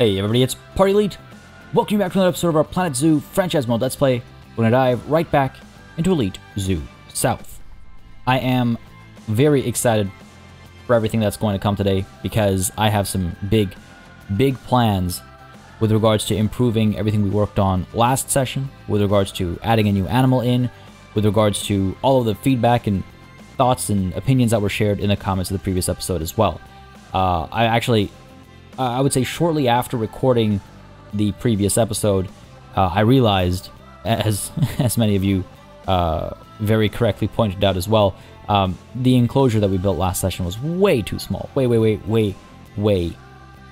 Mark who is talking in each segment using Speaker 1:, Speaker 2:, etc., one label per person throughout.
Speaker 1: Hey everybody, it's Party Elite. Welcome back to another episode of our Planet Zoo franchise mode Let's Play. We're gonna dive right back into Elite Zoo South. I am very excited for everything that's going to come today because I have some big, big plans with regards to improving everything we worked on last session, with regards to adding a new animal in, with regards to all of the feedback and thoughts and opinions that were shared in the comments of the previous episode as well. Uh, I actually, uh, I would say shortly after recording the previous episode, uh, I realized, as as many of you uh, very correctly pointed out as well, um, the enclosure that we built last session was way too small. Way, way, way, way, way,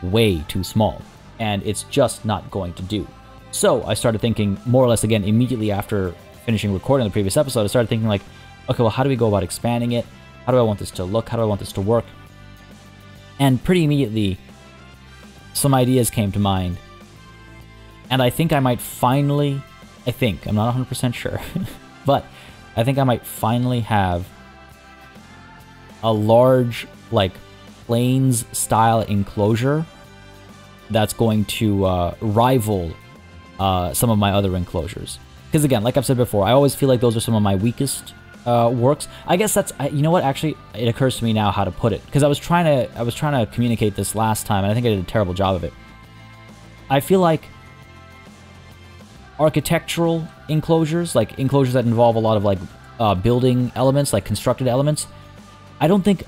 Speaker 1: way too small. And it's just not going to do. So I started thinking, more or less again, immediately after finishing recording the previous episode, I started thinking, like, okay, well, how do we go about expanding it? How do I want this to look? How do I want this to work? And pretty immediately, some ideas came to mind. And I think I might finally, I think, I'm not 100% sure, but I think I might finally have a large, like, plains style enclosure that's going to uh, rival uh, some of my other enclosures. Because again, like I've said before, I always feel like those are some of my weakest uh, works. I guess that's you know what actually it occurs to me now how to put it because I was trying to I was trying to communicate this last time and I think I did a terrible job of it. I feel like architectural enclosures, like enclosures that involve a lot of like uh, building elements, like constructed elements, I don't think.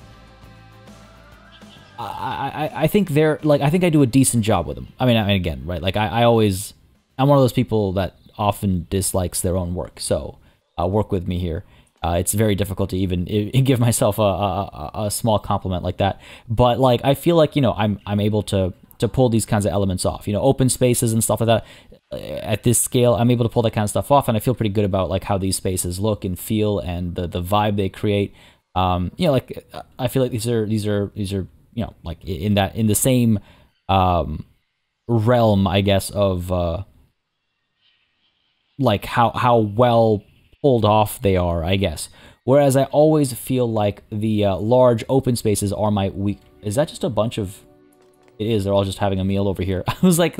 Speaker 1: I, I I think they're like I think I do a decent job with them. I mean, I mean again, right? Like I, I always I'm one of those people that often dislikes their own work. So uh, work with me here. Uh, it's very difficult to even give myself a, a, a, small compliment like that. But like I feel like you know I'm I'm able to to pull these kinds of elements off. You know, open spaces and stuff like that. Uh, at this scale, I'm able to pull that kind of stuff off, and I feel pretty good about like how these spaces look and feel and the the vibe they create. Um, you know, like I feel like these are these are these are you know like in that in the same um, realm, I guess of uh, like how how well pulled off they are, I guess. Whereas I always feel like the uh, large open spaces are my weak. Is that just a bunch of? It is. They're all just having a meal over here. I was like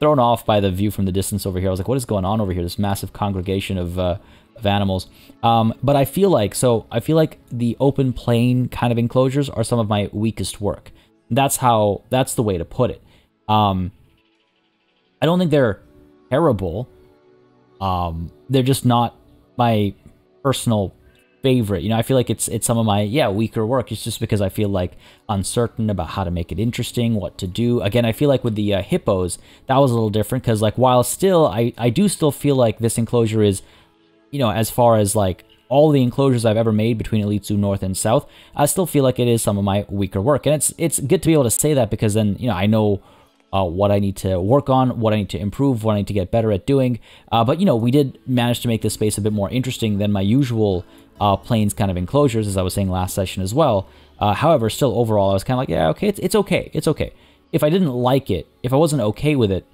Speaker 1: thrown off by the view from the distance over here. I was like, what is going on over here? This massive congregation of uh, of animals. Um, but I feel like so. I feel like the open plain kind of enclosures are some of my weakest work. That's how. That's the way to put it. Um, I don't think they're terrible. Um, they're just not my personal favorite. You know, I feel like it's it's some of my yeah weaker work. It's just because I feel like uncertain about how to make it interesting, what to do. Again, I feel like with the uh, hippos, that was a little different because like while still I I do still feel like this enclosure is, you know, as far as like all the enclosures I've ever made between Elite Zoo North and South, I still feel like it is some of my weaker work, and it's it's good to be able to say that because then you know I know uh, what I need to work on, what I need to improve, what I need to get better at doing. Uh, but you know, we did manage to make this space a bit more interesting than my usual uh, plains kind of enclosures, as I was saying last session as well. Uh, however, still overall, I was kind of like, yeah, okay, it's, it's okay, it's okay. If I didn't like it, if I wasn't okay with it,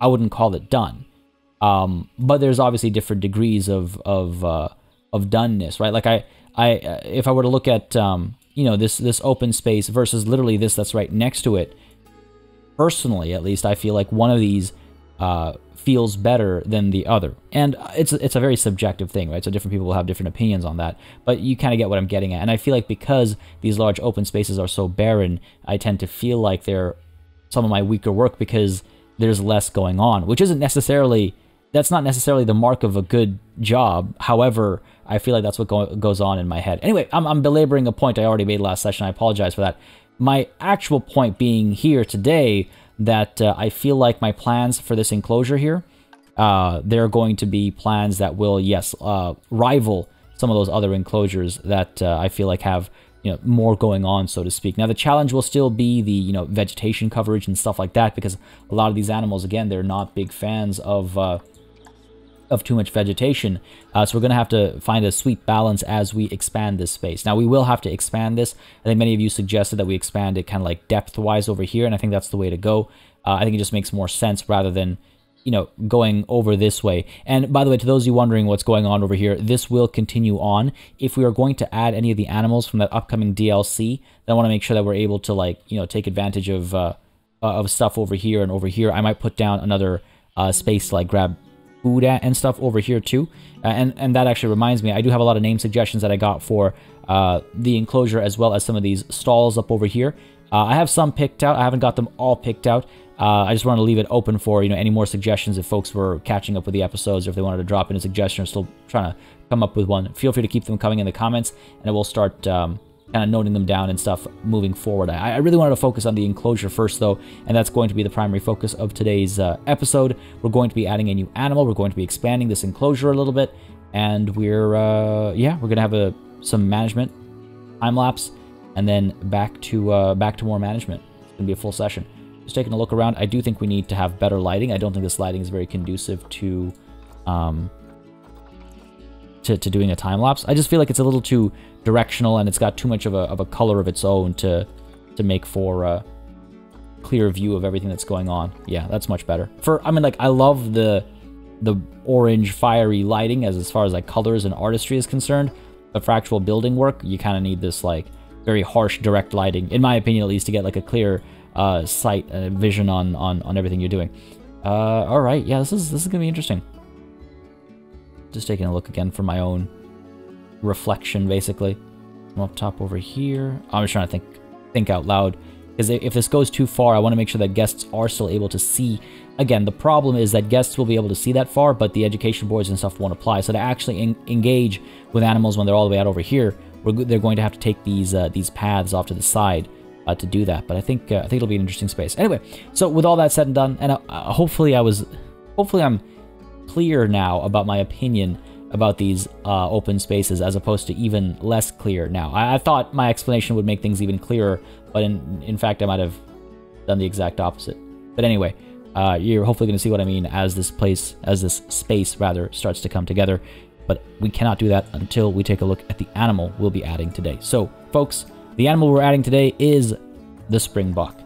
Speaker 1: I wouldn't call it done. Um, but there's obviously different degrees of of uh, of doneness, right? Like I, I, uh, if I were to look at um, you know this this open space versus literally this that's right next to it personally at least i feel like one of these uh, feels better than the other. And it's it's a very subjective thing right? So different people will have different opinions on that. But you kind of get what i'm getting at. And i feel like because these large open spaces are so barren i tend to feel like they're some of my weaker work because there's less going on which isn't necessarily that's not necessarily the mark of a good job. However i feel like that's what go- goes on in my head. Anyway I'm, I'm belaboring a point i already made last session. I apologize for that my actual point being here today that uh, I feel like my plans for this enclosure here, uh, they're going to be plans that will, yes, uh, rival some of those other enclosures that uh, I feel like have you know more going on, so to speak. Now the challenge will still be the you know vegetation coverage and stuff like that because a lot of these animals, again, they're not big fans of uh, of too much vegetation. Uh, so we're going to have to find a sweet balance as we expand this space. Now we will have to expand this. I think many of you suggested that we expand it kind of like depth-wise over here, and I think that's the way to go. Uh, I think it just makes more sense rather than you know going over this way. And by the way, to those of you wondering what's going on over here, this will continue on. If we are going to add any of the animals from that upcoming DLC, then I want to make sure that we're able to like you know take advantage of. Uh, of stuff over here and over here. I might put down another uh, space to like grab at and stuff over here too. Uh, and and that actually reminds me, I do have a lot of name suggestions that I got for uh, the enclosure as well as some of these stalls up over here. Uh, I have some picked out. I haven't got them all picked out. Uh, I just wanted to leave it open for you know any more suggestions if folks were catching up with the episodes or if they wanted to drop in a suggestion or still trying to come up with one. Feel free to keep them coming in the comments, and I will start um, kind of noting them down and stuff moving forward. I, I, really wanted to focus on the enclosure first, though, and that's going to be the primary focus of today's uh, episode. We're going to be adding a new animal. We're going to be expanding this enclosure a little bit, and we're uh, yeah, we're gonna have a some management time lapse, and then back to uh, back to more management. It's gonna be a full session. Just taking a look around, I do think we need to have better lighting. I don't think this lighting is very conducive to um, to, to doing a time lapse. I just feel like it's a little too directional and it's got too much of a, of a color of its own to to make for a clear view of everything that's going on. Yeah, that's much better. For I mean, like I love the the orange fiery lighting as as far as like colors and artistry is concerned. But for actual building work, you kind of need this like very harsh direct lighting, in my opinion at least, to get like a clear uh, sight and vision on, on on everything you're doing. Uh, all right, yeah, this is this is gonna be interesting. Just taking a look again for my own reflection, basically. I'm up top over here. I'm just trying to think think out loud. Because if this goes too far, I want to make sure that guests are still able to see. Again, the problem is that guests will be able to see that far, but the education boards and stuff won't apply. So to actually en engage with animals when they're all the way out over here, they're going to have to take these uh, these paths off to the side uh, to do that. But I think uh, I think it'll be an interesting space. Anyway, so with all that said and done, and uh, hopefully I was, hopefully I'm clear now about my opinion about these uh, open spaces as opposed to even less clear now. I, I, thought my explanation would make things even clearer, but in, in fact, I might have done the exact opposite. But anyway, uh, you're hopefully going to see what I mean as this place, as this space rather, starts to come together. But we cannot do that until we take a look at the animal we'll be adding today. So, folks, the animal we're adding today is the springbok.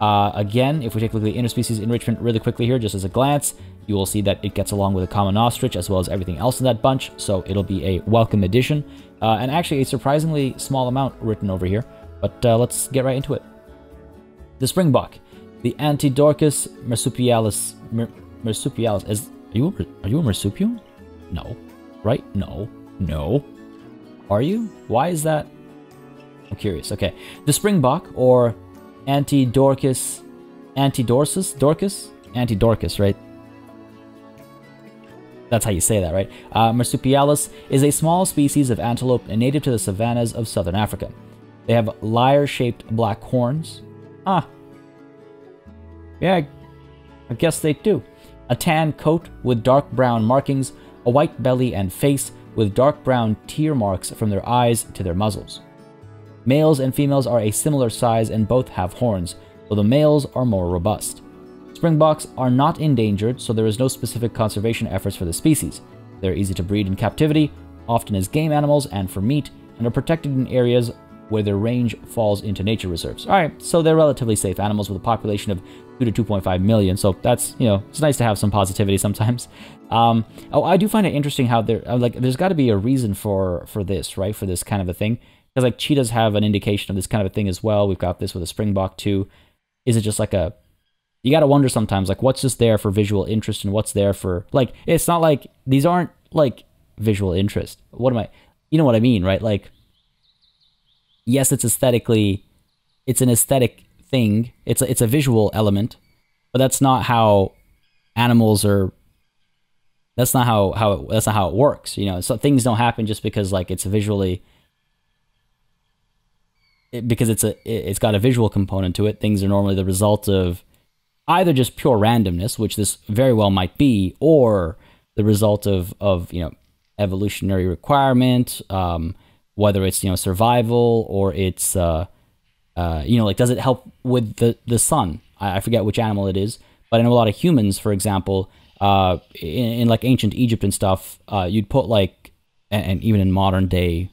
Speaker 1: Uh, again, if we take a look at the interspecies enrichment really quickly here, just as a glance, you will see that it gets along with a common ostrich as well as everything else in that bunch, so it'll be a welcome addition. Uh, and actually a surprisingly small amount written over here, but uh, let's get right into it. The springbok, the Antidorcas marsupialis, mer, marsupialis, is, are you, a, are you a marsupial? No. Right? No. No. Are you? Why is that? I'm curious. Okay. The springbok, or Antidorcas, Antidorsus, Dorcas? Antidorcus, right? That's how you say that, right? Uh, Marsupialis is a small species of antelope and native to the savannas of southern Africa. They have lyre-shaped black horns. Ah. Yeah, I guess they do. A tan coat with dark brown markings, a white belly and face with dark brown tear marks from their eyes to their muzzles. Males and females are a similar size and both have horns, though the males are more robust. Springboks are not endangered, so there is no specific conservation efforts for the species. They're easy to breed in captivity, often as game animals and for meat, and are protected in areas where their range falls into nature reserves. Alright, so they're relatively safe animals with a population of 2 to 2.5 million, so that's, you know, it's nice to have some positivity sometimes. Um, oh, I do find it interesting how there, uh, like, there's got to be a reason for, for this, right, for this kind of a thing. Because, like, cheetahs have an indication of this kind of a thing as well. We've got this with a springbok, too. Is it just like a you got to wonder sometimes like what's just there for visual interest and what's there for like it's not like these aren't like visual interest. What am i you know what i mean right? Like yes it's aesthetically it's an aesthetic thing. It's a, it's a visual element but that's not how animals are that's not how how it, that's not how it works you know? So things don't happen just because like it's visually because it's a it's got a visual component to it. Things are normally the result of either just pure randomness, which this very well might be, or the result of of you know evolutionary requirement, um, whether it's you know survival or it's uh, uh, you know like does it help with the the sun? I, I, forget which animal it is, but I know a lot of humans, for example, uh, in, in like ancient Egypt and stuff, uh, you'd put like and, and, even in modern day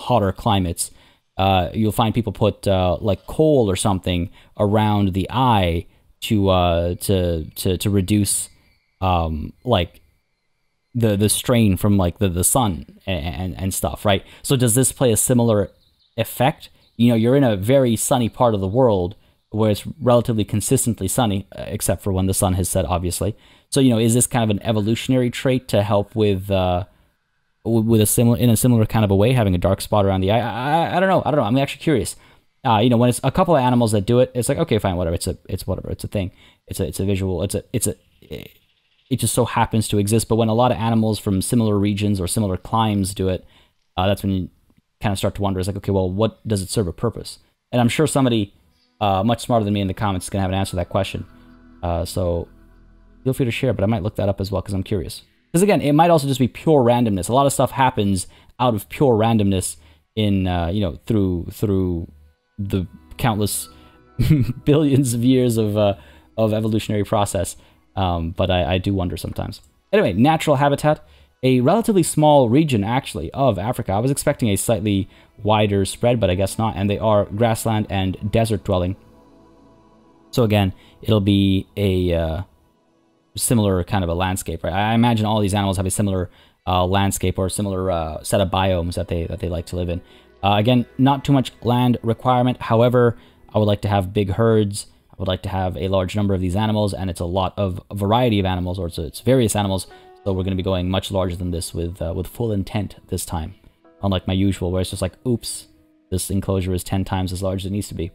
Speaker 1: hotter climates. Uh, you'll find people put uh, like kohl or something around the eye to uh to to to reduce um like the the strain from like the the sun and, and, stuff right so does this play a similar effect you know you're in a very sunny part of the world where it's relatively consistently sunny, uh, except for when the sun has set, obviously. So you know, is this kind of an evolutionary trait to help with uh, with a similar in a similar kind of a way, having a dark spot around the eye? I, I, I don't know. I don't know. I'm actually curious. Uh, you know, when it's a couple of animals that do it, it's like okay, fine, whatever. It's a it's whatever. It's a thing. It's a it's a visual. It's a it's a it just so happens to exist. But when a lot of animals from similar regions or similar climes do it, uh, that's when you kind of start to wonder. It's like okay, well, what does it serve a purpose? And I'm sure somebody uh, much smarter than me in the comments is gonna have an answer to that question. Uh, so feel free to share, but I might look that up as well because I'm curious. Because again, it might also just be pure randomness. A lot of stuff happens out of pure randomness in uh, you know through through the countless billions of years of uh, of evolutionary process. Um, but I, I do wonder sometimes. Anyway, natural habitat, a relatively small region actually of Africa. I was expecting a slightly wider spread, but I guess not. And they are grassland and desert dwelling. So again, it'll be a uh, similar kind of a landscape, right? I imagine all these animals have a similar uh, landscape or similar uh, set of biomes that they that they like to live in. Uh, again, not too much land requirement. However, I would like to have big herds. I would like to have a large number of these animals, and it's a lot of a variety of animals, or it's, it's various animals. So we're going to be going much larger than this with uh, with full intent this time, unlike my usual, where it's just like, oops, this enclosure is ten times as large as it needs to be.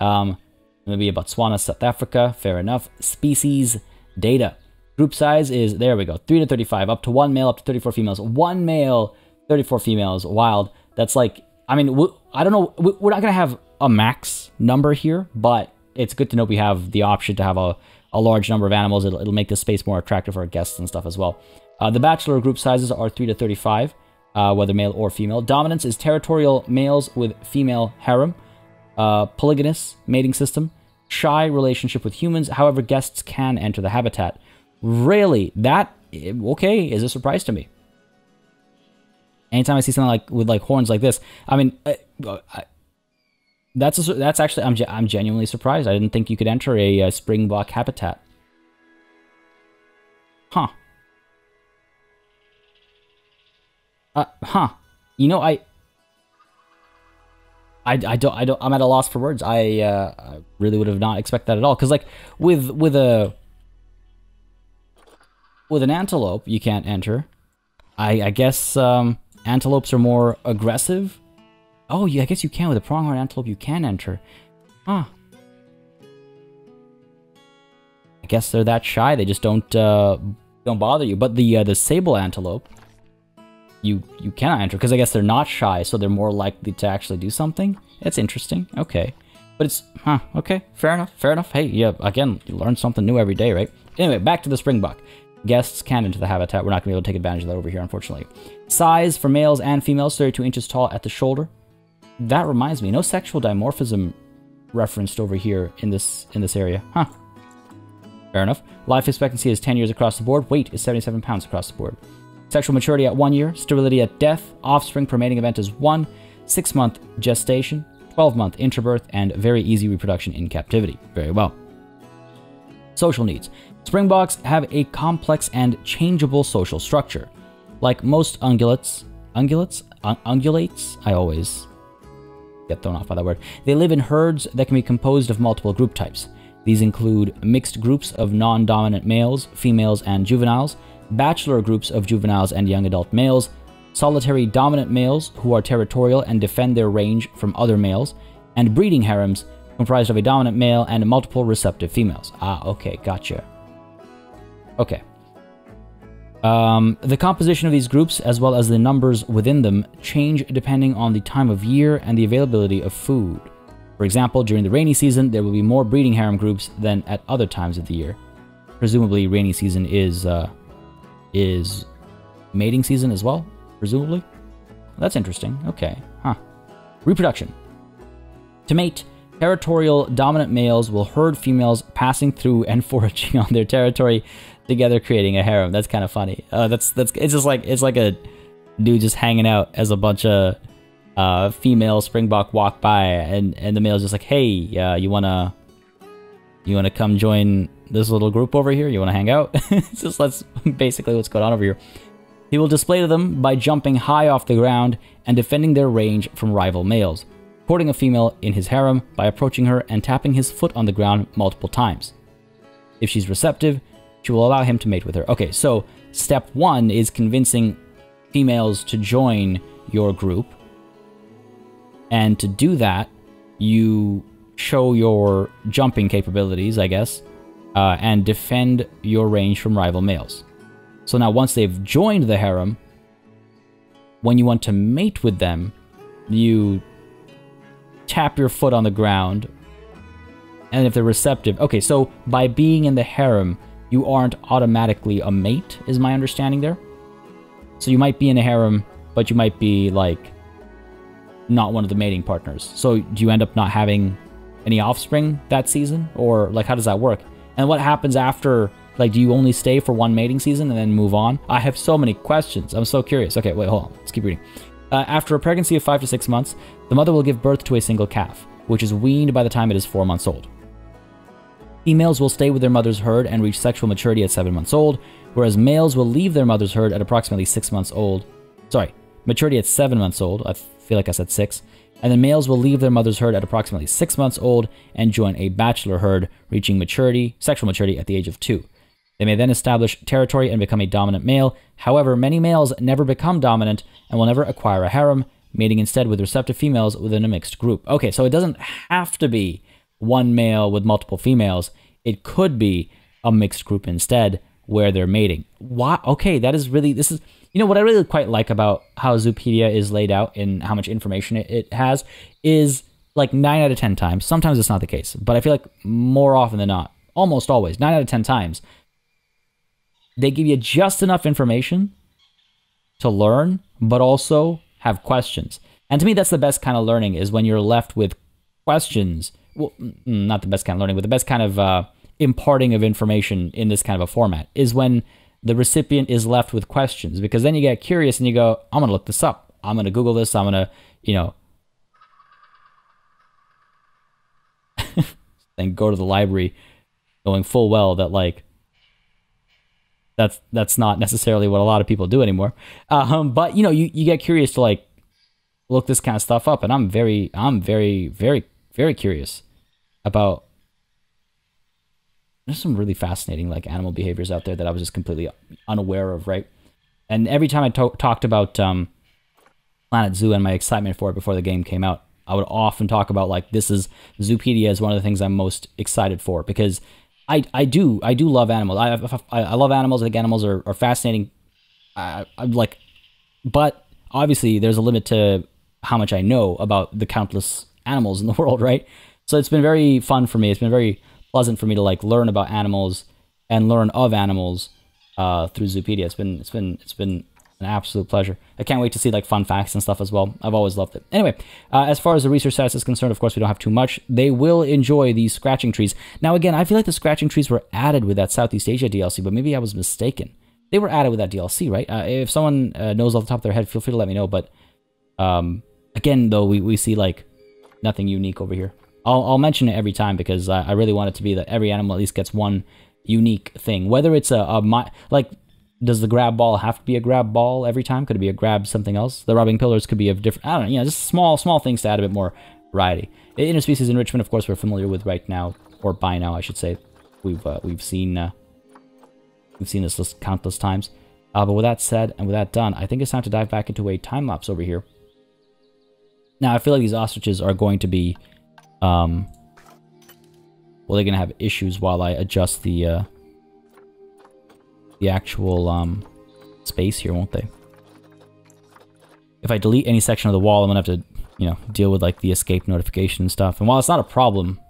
Speaker 1: Um, maybe Botswana, South Africa, fair enough. Species data. Group size is, there we go, 3 to 35, up to 1 male, up to 34 females. 1 male, 34 females, wild. That's like, I mean, I don't know, we're not going to have a max number here, but it's good to know we have the option to have a, a large number of animals. It'll, it'll make the space more attractive for our guests and stuff as well. Uh, the bachelor group sizes are 3 to 35, uh, whether male or female. Dominance is territorial males with female harem. Uh, polygynous mating system. Shy relationship with humans. However, guests can enter the habitat. Really? That, okay, is a surprise to me. Anytime I see something like with like horns like this, I mean, I, I, that's a, that's actually I'm I'm genuinely surprised. I didn't think you could enter a, a springbok habitat. Huh. Uh, huh. You know, I, I, I don't, I don't, I'm at a loss for words. I, uh, I really would have not expected that at all. Cause like with, with a, with an antelope, you can't enter. I, I guess um, antelopes are more aggressive. Oh, yeah, I guess you can. With a pronghorn antelope, you can enter. Huh. I guess they're that shy. They just don't uh, don't bother you. But the uh, the sable antelope, you you cannot enter because I guess they're not shy, so they're more likely to actually do something. That's interesting. Okay, but it's huh. Okay, fair enough. Fair enough. Hey, yeah. Again, you learn something new every day, right? Anyway, back to the springbok. Guests can enter the habitat. We're not going to be able to take advantage of that over here, unfortunately. Size for males and females, 32 inches tall at the shoulder. That reminds me, no sexual dimorphism referenced over here in this in this area. Huh. Fair enough. Life expectancy is 10 years across the board. Weight is 77 pounds across the board. Sexual maturity at one year. Sterility at death. Offspring per mating event is one. Six month gestation. 12 month interbirth. And very easy reproduction in captivity. Very well. Social needs. Springboks have a complex and changeable social structure. Like most ungulates, ungulates? Un ungulates? I always get thrown off by that word. They live in herds that can be composed of multiple group types. These include mixed groups of non-dominant males, females, and juveniles, bachelor groups of juveniles and young adult males, solitary dominant males who are territorial and defend their range from other males, and breeding harems comprised of a dominant male and multiple receptive females. Ah, okay, gotcha. Okay. Um, the composition of these groups, as well as the numbers within them, change depending on the time of year and the availability of food. For example, during the rainy season, there will be more breeding harem groups than at other times of the year. Presumably, rainy season is uh, is mating season as well. Presumably, that's interesting. Okay, huh? Reproduction. To mate, territorial dominant males will herd females passing through and foraging on their territory together creating a harem. That's kind of funny. Uh, that's that's it's just like it's like a dude just hanging out as a bunch of uh, female springbok walk by, and and the male's just like, hey, uh, you wanna you wanna come join this little group over here? You wanna hang out? it's just that's basically what's going on over here. He will display to them by jumping high off the ground and defending their range from rival males. courting a female in his harem by approaching her and tapping his foot on the ground multiple times. If she's receptive, she will allow him to mate with her. Okay, so step one is convincing females to join your group. And to do that, you show your jumping capabilities, I guess, uh, and defend your range from rival males. So now, once they've joined the harem, when you want to mate with them, you tap your foot on the ground. And if they're receptive, okay, so by being in the harem, you aren't automatically a mate, is my understanding there. So you might be in a harem, but you might be like not one of the mating partners. So do you end up not having any offspring that season, or like how does that work? And what happens after? Like, do you only stay for one mating season and then move on? I have so many questions. I'm so curious. Okay, wait, hold on. Let's keep reading. Uh, after a pregnancy of five to six months, the mother will give birth to a single calf, which is weaned by the time it is four months old. Females will stay with their mother's herd and reach sexual maturity at seven months old, whereas males will leave their mother's herd at approximately six months old. Sorry, maturity at seven months old. I feel like I said six. And then males will leave their mother's herd at approximately six months old and join a bachelor herd, reaching maturity, sexual maturity at the age of two. They may then establish territory and become a dominant male. However, many males never become dominant and will never acquire a harem, mating instead with receptive females within a mixed group. Okay, so it doesn't have to be one male with multiple females. It could be a mixed group instead where they're mating. Why? Okay, that is really this is you know what I really quite like about how Zoopedia is laid out and how much information it, it has is like nine out of ten times. Sometimes it's not the case, but I feel like more often than not, almost always, nine out of ten times, they give you just enough information to learn, but also have questions. And to me, that's the best kind of learning is when you're left with questions. Well, mm, not the best kind of learning, but the best kind of uh, imparting of information in this kind of a format is when the recipient is left with questions because then you get curious and you go, I'm going to look this up. I'm going to Google this. I'm going to, you know, then go to the library knowing full well that like that's that's not necessarily what a lot of people do anymore. Um, but you know, you, you get curious to like look this kind of stuff up, and I'm very I'm very very very curious about. There's some really fascinating like animal behaviors out there that I was just completely unaware of, right? And every time I to- talked about um, Planet Zoo and my excitement for it before the game came out, I would often talk about like this is Zoopedia is one of the things I'm most excited for because I, I do I do love animals. I, I, I love animals. I think animals are, are fascinating. I, I'm like, but obviously there's a limit to how much I know about the countless animals in the world, right? So it's been very fun for me. It's been very pleasant for me to like learn about animals and learn of animals uh, through Zoopedia. It's been it's been it's been an absolute pleasure. I can't wait to see like fun facts and stuff as well. I've always loved it. Anyway, uh, as far as the research status is concerned, of course, we don't have too much. They will enjoy these scratching trees. Now, again, I feel like the scratching trees were added with that Southeast Asia DLC, but maybe I was mistaken. They were added with that DLC, right? Uh, if someone uh, knows off the top of their head, feel free to let me know. But um, again, though, we, we see like nothing unique over here. I'll, I'll mention it every time because I, I really want it to be that every animal at least gets one unique thing. Whether it's a, a my, like does the grab ball have to be a grab ball every time? Could it be a grab something else? The rubbing pillars could be of different. I don't know. You know, just small small things to add a bit more variety. Interspecies enrichment, of course, we're familiar with right now, or by now, I should say. We've uh, we've seen uh, we've seen this list countless times. Uh, but with that said, and with that done, I think it's time to dive back into a time lapse over here. Now, I feel like these ostriches are going to be, um, well, they're going to have issues while I adjust the uh, the actual um, space here, won't they? If I delete any section of the wall, I'm gonna have to, you know, deal with like the escape notification and stuff. And while it's not a problem,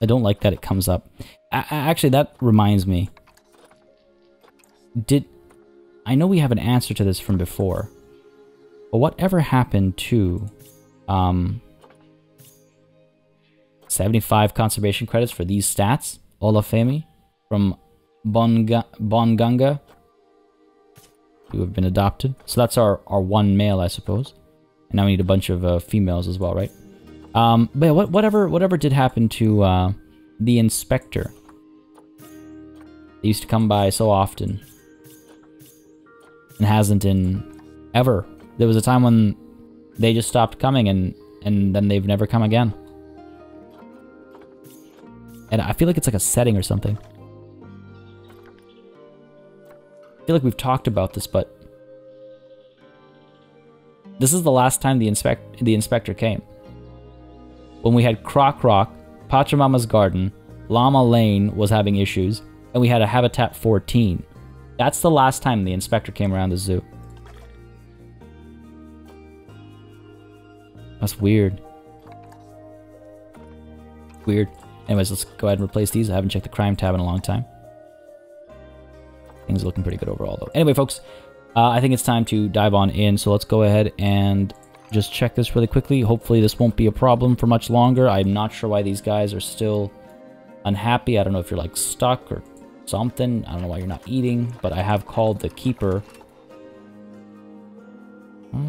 Speaker 1: I don't like that it comes up. Actually, that reminds me. Did I know we have an answer to this from before? But whatever happened to um 75 conservation credits for these stats, Olafemi, from Bonga Bonganga, who have been adopted. So that's our, our one male, I suppose. And now we need a bunch of uh, females as well, right? Um, but yeah, what, whatever, whatever did happen to uh, the inspector? They used to come by so often. And hasn't in ever. There was a time when they just stopped coming and and then they've never come again. And I feel like it's like a setting or something. I feel like we've talked about this, but this is the last time the inspect the inspector came. When we had Croc Rock, Pachamama's Garden, Llama Lane was having issues, and we had a Habitat 14. That's the last time the inspector came around the zoo. That's weird. Weird. Anyways, let's go ahead and replace these. I haven't checked the crime tab in a long time. Things are looking pretty good overall, though. Anyway, folks, uh, I think it's time to dive on in. So let's go ahead and just check this really quickly. Hopefully this won't be a problem for much longer. I'm not sure why these guys are still unhappy. I don't know if you're like stuck or something. I don't know why you're not eating, but I have called the keeper.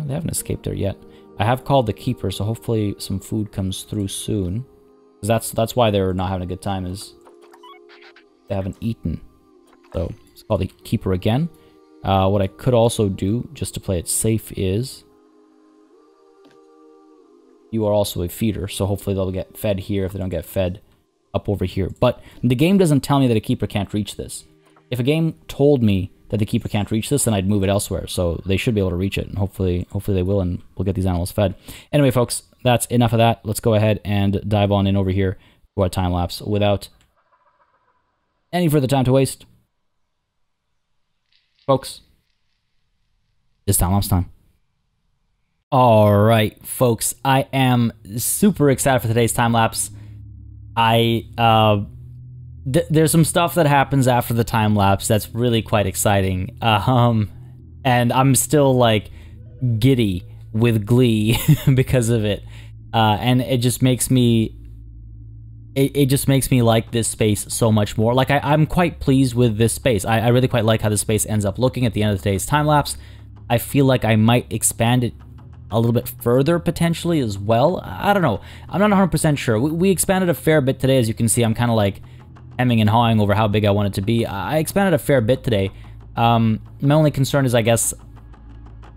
Speaker 1: They haven't escaped there yet. I have called the keeper, so hopefully some food comes through soon. Because that's, that's why they're not having a good time, is they haven't eaten. So, let's call the keeper again. Uh, what I could also do, just to play it safe, is... You are also a feeder, so hopefully they'll get fed here if they don't get fed up over here. But the game doesn't tell me that a keeper can't reach this. If a game told me that the keeper can't reach this, then I'd move it elsewhere. So they should be able to reach it, and hopefully, hopefully they will, and we'll get these animals fed. Anyway, folks, that's enough of that. Let's go ahead and dive on in over here to our time lapse without any further time to waste. Folks, it's time lapse time. All right, folks, I am super excited for today's time lapse. I uh, th- there's some stuff that happens after the time lapse that's really quite exciting. Um, and I'm still like giddy with glee because of it. Uh, and it just makes me it, it just makes me like this space so much more. Like I, I'm quite pleased with this space. I, I really quite like how the space ends up looking at the end of today's time lapse. I feel like I might expand it a little bit further potentially as well. I don't know. I'm not 100% sure. We, we expanded a fair bit today. As you can see, I'm kind of like hemming and hawing over how big I want it to be. I expanded a fair bit today. Um, my only concern is, I guess,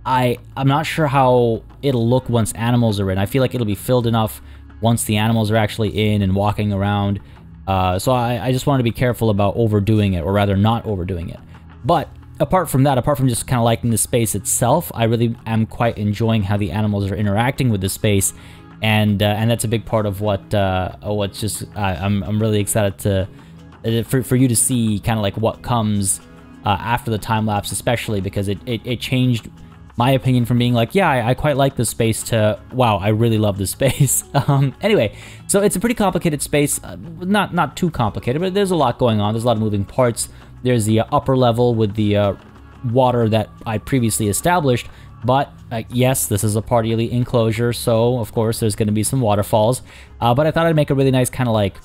Speaker 1: I I'm not sure how it'll look once animals are in. I feel like it'll be filled enough once the animals are actually in and walking around. Uh, so I, I just wanted to be careful about overdoing it, or rather not overdoing it. But apart from that, apart from just kind of liking the space itself, I really am quite enjoying how the animals are interacting with the space, and uh, and that's a big part of what uh, what's just I'm I'm really excited to for for you to see kind of like what comes uh, after the time lapse, especially because it, it it changed my opinion from being like, yeah, I, I, quite like this space to, wow, I really love this space. um, anyway, so it's a pretty complicated space. Uh, not not too complicated, but there's a lot going on. There's a lot of moving parts. There's the uh, upper level with the uh, water that I previously established. But uh, yes, this is a party enclosure, so of course there's going to be some waterfalls. Uh, but I thought I'd make a really nice kind of like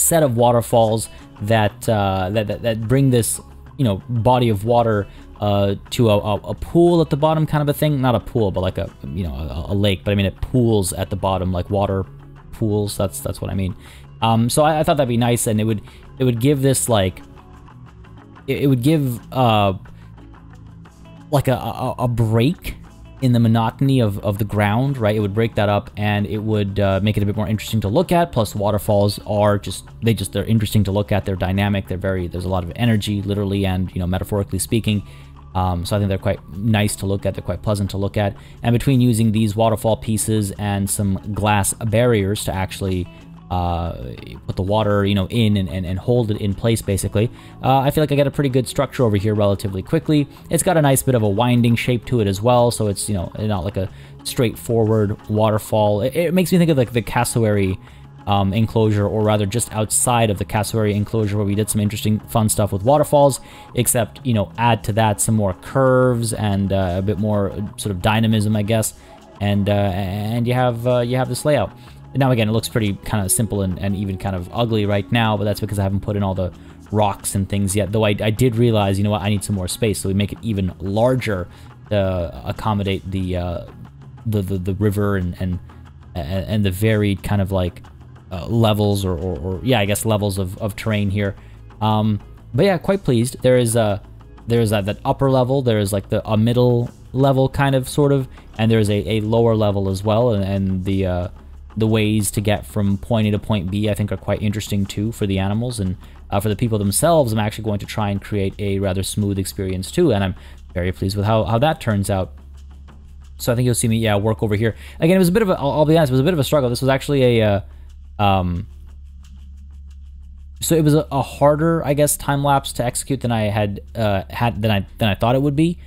Speaker 1: set of waterfalls that, uh, that, that that bring this you know body of water uh, to a, a, pool at the bottom, kind of a thing. Not a pool, but like a you know a, a, lake. But I mean, it pools at the bottom, like water pools. That's that's what I mean. Um, so I, I, thought that'd be nice, and it would it would give this like it, it would give uh like a, a, a break in the monotony of, of the ground, right? It would break that up and it would uh, make it a bit more interesting to look at. Plus, waterfalls are just they just they're interesting to look at. They're dynamic. They're very there's a lot of energy, literally and you know metaphorically speaking. Um, so I think they're quite nice to look at. They're quite pleasant to look at. And between using these waterfall pieces and some glass barriers to actually uh, put the water, you know, in and, and, and hold it in place, basically. Uh, I feel like I get a pretty good structure over here relatively quickly. It's got a nice bit of a winding shape to it as well, so it's, you know, not like a straightforward waterfall. It, it makes me think of like the cassowary um, enclosure, or rather just outside of the cassowary enclosure where we did some interesting fun stuff with waterfalls, except, you know, add to that some more curves and uh, a bit more sort of dynamism, I guess. And, uh, and you have uh, you have this layout. Now again, it looks pretty kind of simple and, and even kind of ugly right now, but that's because I haven't put in all the rocks and things yet. Though I, I did realize, you know what, I need some more space, so we make it even larger to accommodate the uh, the, the, the river and and and the varied kind of like uh, levels or, or, or, yeah, I guess levels of, of terrain here. Um, but yeah, quite pleased. There is a there is that, that upper level. There is like the a middle level, kind of, sort of, and there's a, a lower level as well, and, and the uh, the ways to get from point A to point B, I think, are quite interesting too for the animals and uh, for the people themselves. I'm actually going to try and create a rather smooth experience too, and I'm very pleased with how, how that turns out. So I think you'll see me, yeah, work over here. Again, it was a bit of a, I'll, I'll be honest, it was a bit of a struggle. This was actually a, uh, um, so it was a, a, harder, I guess, time lapse to execute than I had uh, had than I than I thought it would be.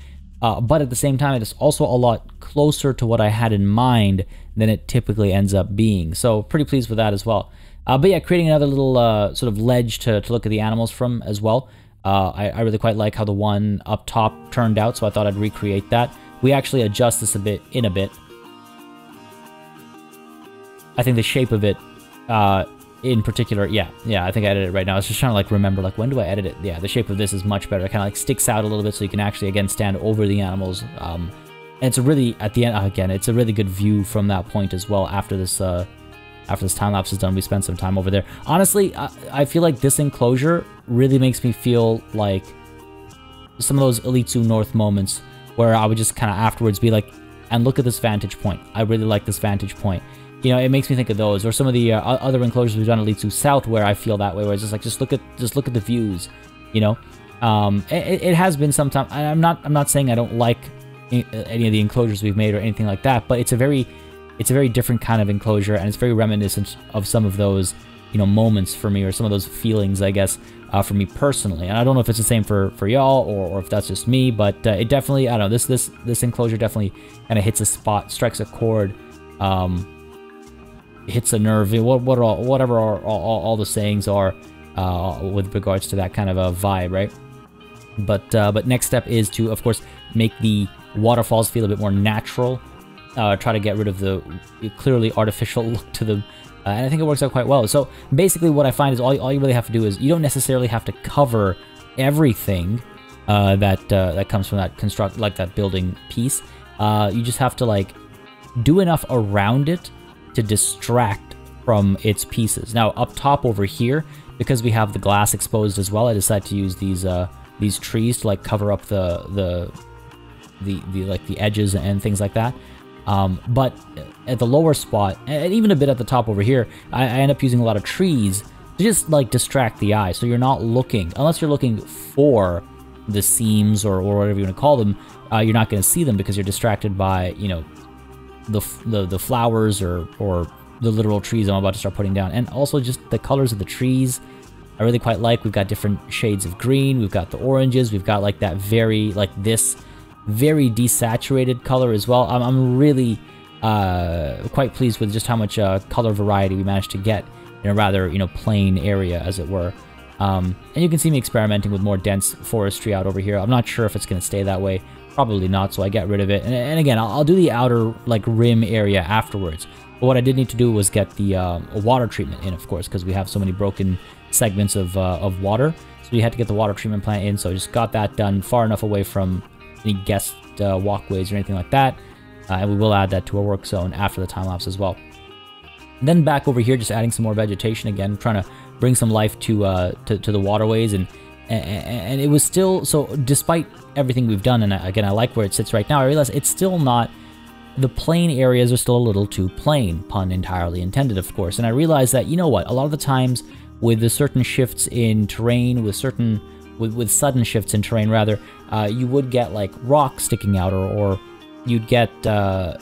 Speaker 1: Uh, but at the same time, it is also a lot closer to what I had in mind than it typically ends up being. So pretty pleased with that as well. Uh, but yeah, creating another little uh, sort of ledge to, to look at the animals from as well. Uh, I, I really quite like how the one up top turned out, so I thought I'd recreate that. We actually adjust this a bit in a bit. I think the shape of it uh, in particular, yeah, yeah, I think I edited it right now. I was just trying to like remember, like, when do I edit it? Yeah, the shape of this is much better. It kind of like sticks out a little bit so you can actually, again, stand over the animals. Um, and it's a really, at the end, again, it's a really good view from that point as well after this, uh, after this time lapse is done. We spent some time over there. Honestly, I, I feel like this enclosure really makes me feel like some of those Elite Zoo North moments where I would just kind of afterwards be like, and look at this vantage point. I really like this vantage point you know, it makes me think of those, or some of the uh, other enclosures we've done at Elite Zoo South, where I feel that way, where it's just like, just look at, just look at the views, you know. Um, it, it has been some time. I'm not, I'm not saying I don't like any of the enclosures we've made or anything like that, but it's a very, it's a very different kind of enclosure, and it's very reminiscent of some of those, you know, moments for me, or some of those feelings, I guess, uh, for me personally. And I don't know if it's the same for for y'all, or, or if that's just me, but uh, it definitely, I don't know, this this this enclosure definitely kind of hits a spot, strikes a chord. Um, hits a nerve. What what all, whatever all, all, all, the sayings are uh, with regards to that kind of a vibe, right? But uh, but next step is to of course make the waterfalls feel a bit more natural. Uh, try to get rid of the clearly artificial look to them. Uh, and I think it works out quite well. So basically, what I find is all, all you really have to do is you don't necessarily have to cover everything uh, that uh, that comes from that construct like that building piece. you just have to like do enough around it to distract from its pieces. Now up top over here, because we have the glass exposed as well, I decided to use these uh, these trees to like cover up the the the, the like the edges and things like that. Um, but at the lower spot, and even a bit at the top over here, I, I end up using a lot of trees to just like distract the eye. So you're not looking, unless you're looking for the seams or, or whatever you want to call them, uh, you're not going to see them because you're distracted by, you know, the, the, the flowers or, or the literal trees I'm about to start putting down. And also just the colors of the trees. I really quite like. We've got different shades of green. We've got the oranges. We've got like that very, like this very desaturated color as well. I'm, I'm really uh, quite pleased with just how much uh, color variety we managed to get in a rather, you know, plain area, as it were. Um, and you can see me experimenting with more dense forestry out over here. I'm not sure if it's going to stay that way. Probably not, so I get rid of it. And, and again, I'll, I'll, do the outer like rim area afterwards. But what I did need to do was get the uh, water treatment in, of course, because we have so many broken segments of, uh, of water. So we had to get the water treatment plant in, so I just got that done far enough away from any guest uh, walkways or anything like that. Uh, and we will add that to our work zone after the time lapse as well. And then back over here, just adding some more vegetation again, trying to bring some life to, uh, to, to the waterways and and it was still so despite everything we've done and again i like where it sits right now i realize it's still not the plain areas are still a little too plain pun entirely intended of course and i realize that you know what a lot of the times with the certain shifts in terrain with certain with, with sudden shifts in terrain rather uh, you would get like rocks sticking out or, or you'd get uh,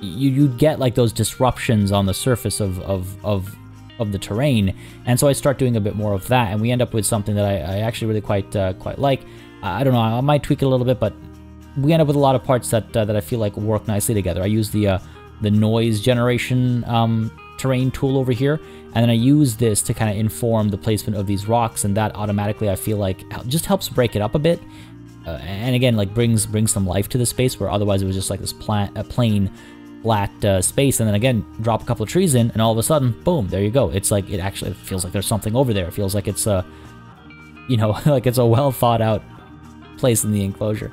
Speaker 1: you, you'd get like those disruptions on the surface of, of, of of the terrain. And so I start doing a bit more of that, and we end up with something that I, I actually really quite uh, quite like. I don't know, I might tweak it a little bit, but we end up with a lot of parts that uh, that I feel like work nicely together. I use the uh, the noise generation um, terrain tool over here, and then I use this to kind of inform the placement of these rocks, and that automatically I feel like just helps break it up a bit. Uh, and again, like brings brings some life to the space where otherwise it was just like this plant, a plain flat uh, space. And then again drop a couple of trees in and all of a sudden boom there you go. It's like it actually feels like there's something over there. It feels like it's a you know like it's a well thought out place in the enclosure.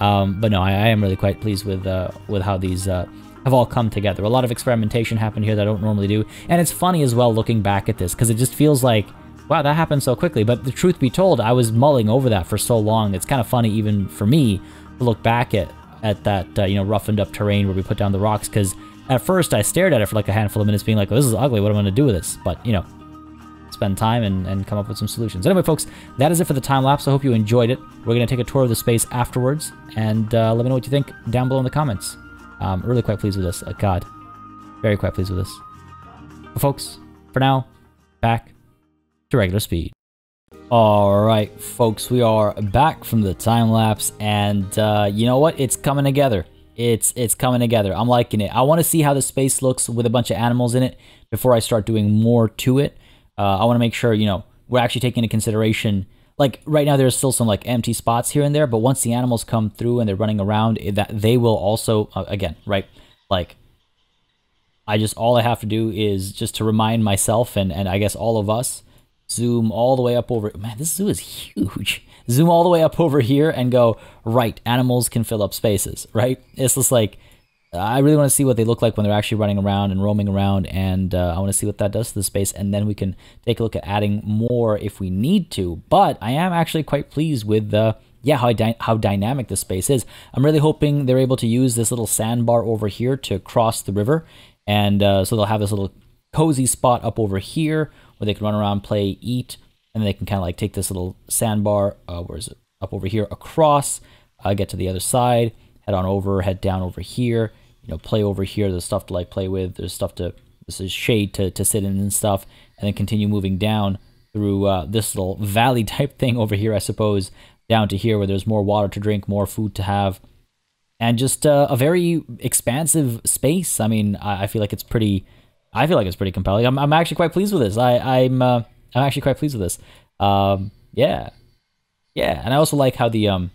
Speaker 1: Um, but no I, I, am really quite pleased with uh, with how these uh, have all come together a lot of experimentation happened here that I don't normally do and it's funny as well looking back at this because it just feels like wow that happened so quickly but the truth be told I was mulling over that for so long it's kind of funny even for me to look back at at that uh, you know roughened up terrain where we put down the rocks because at first I stared at it for like a handful of minutes being like, oh, this is ugly, what am I going to do with this? But, you know, spend time and, and come up with some solutions. Anyway, folks, that is it for the time lapse. I hope you enjoyed it. We're going to take a tour of the space afterwards, and uh, let me know what you think down below in the comments. Um, really quite pleased with this. Uh, God, very quite pleased with this. But folks, for now, back to regular speed. Alright, folks, we are back from the time lapse, and uh, you know what? It's coming together. It's it's coming together. I'm liking it. I want to see how the space looks with a bunch of animals in it before I start doing more to it. Uh, I want to make sure you know we're actually taking into consideration. Like right now, there's still some like empty spots here and there, but once the animals come through and they're running around, that they will also uh, again right like. I just all I have to do is just to remind myself and and I guess all of us zoom all the way up over. Man, this zoo is huge zoom all the way up over here and go, right, animals can fill up spaces, right? It's just like, I really want to see what they look like when they're actually running around and roaming around, and uh, I want to see what that does to the space, and then we can take a look at adding more if we need to. But I am actually quite pleased with uh, yeah, how, dy- how dynamic the space is. I'm really hoping they're able to use this little sandbar over here to cross the river, and uh, so they'll have this little cozy spot up over here where they can run around, play, eat, and they can kind of like take this little sandbar, uh, where is it? Up over here, across, uh, get to the other side, head on over, head down over here, you know, play over here. There's stuff to like play with. There's stuff to, this is shade to, to sit in and stuff, and then continue moving down through uh, this little valley type thing over here, I suppose, down to here where there's more water to drink, more food to have, and just uh, a very expansive space. I mean, I, I, feel like it's pretty, I feel like it's pretty compelling. I'm, I'm actually quite pleased with this. I, I'm, uh, I'm actually quite pleased with this. Um, yeah, yeah, and I also like how the um,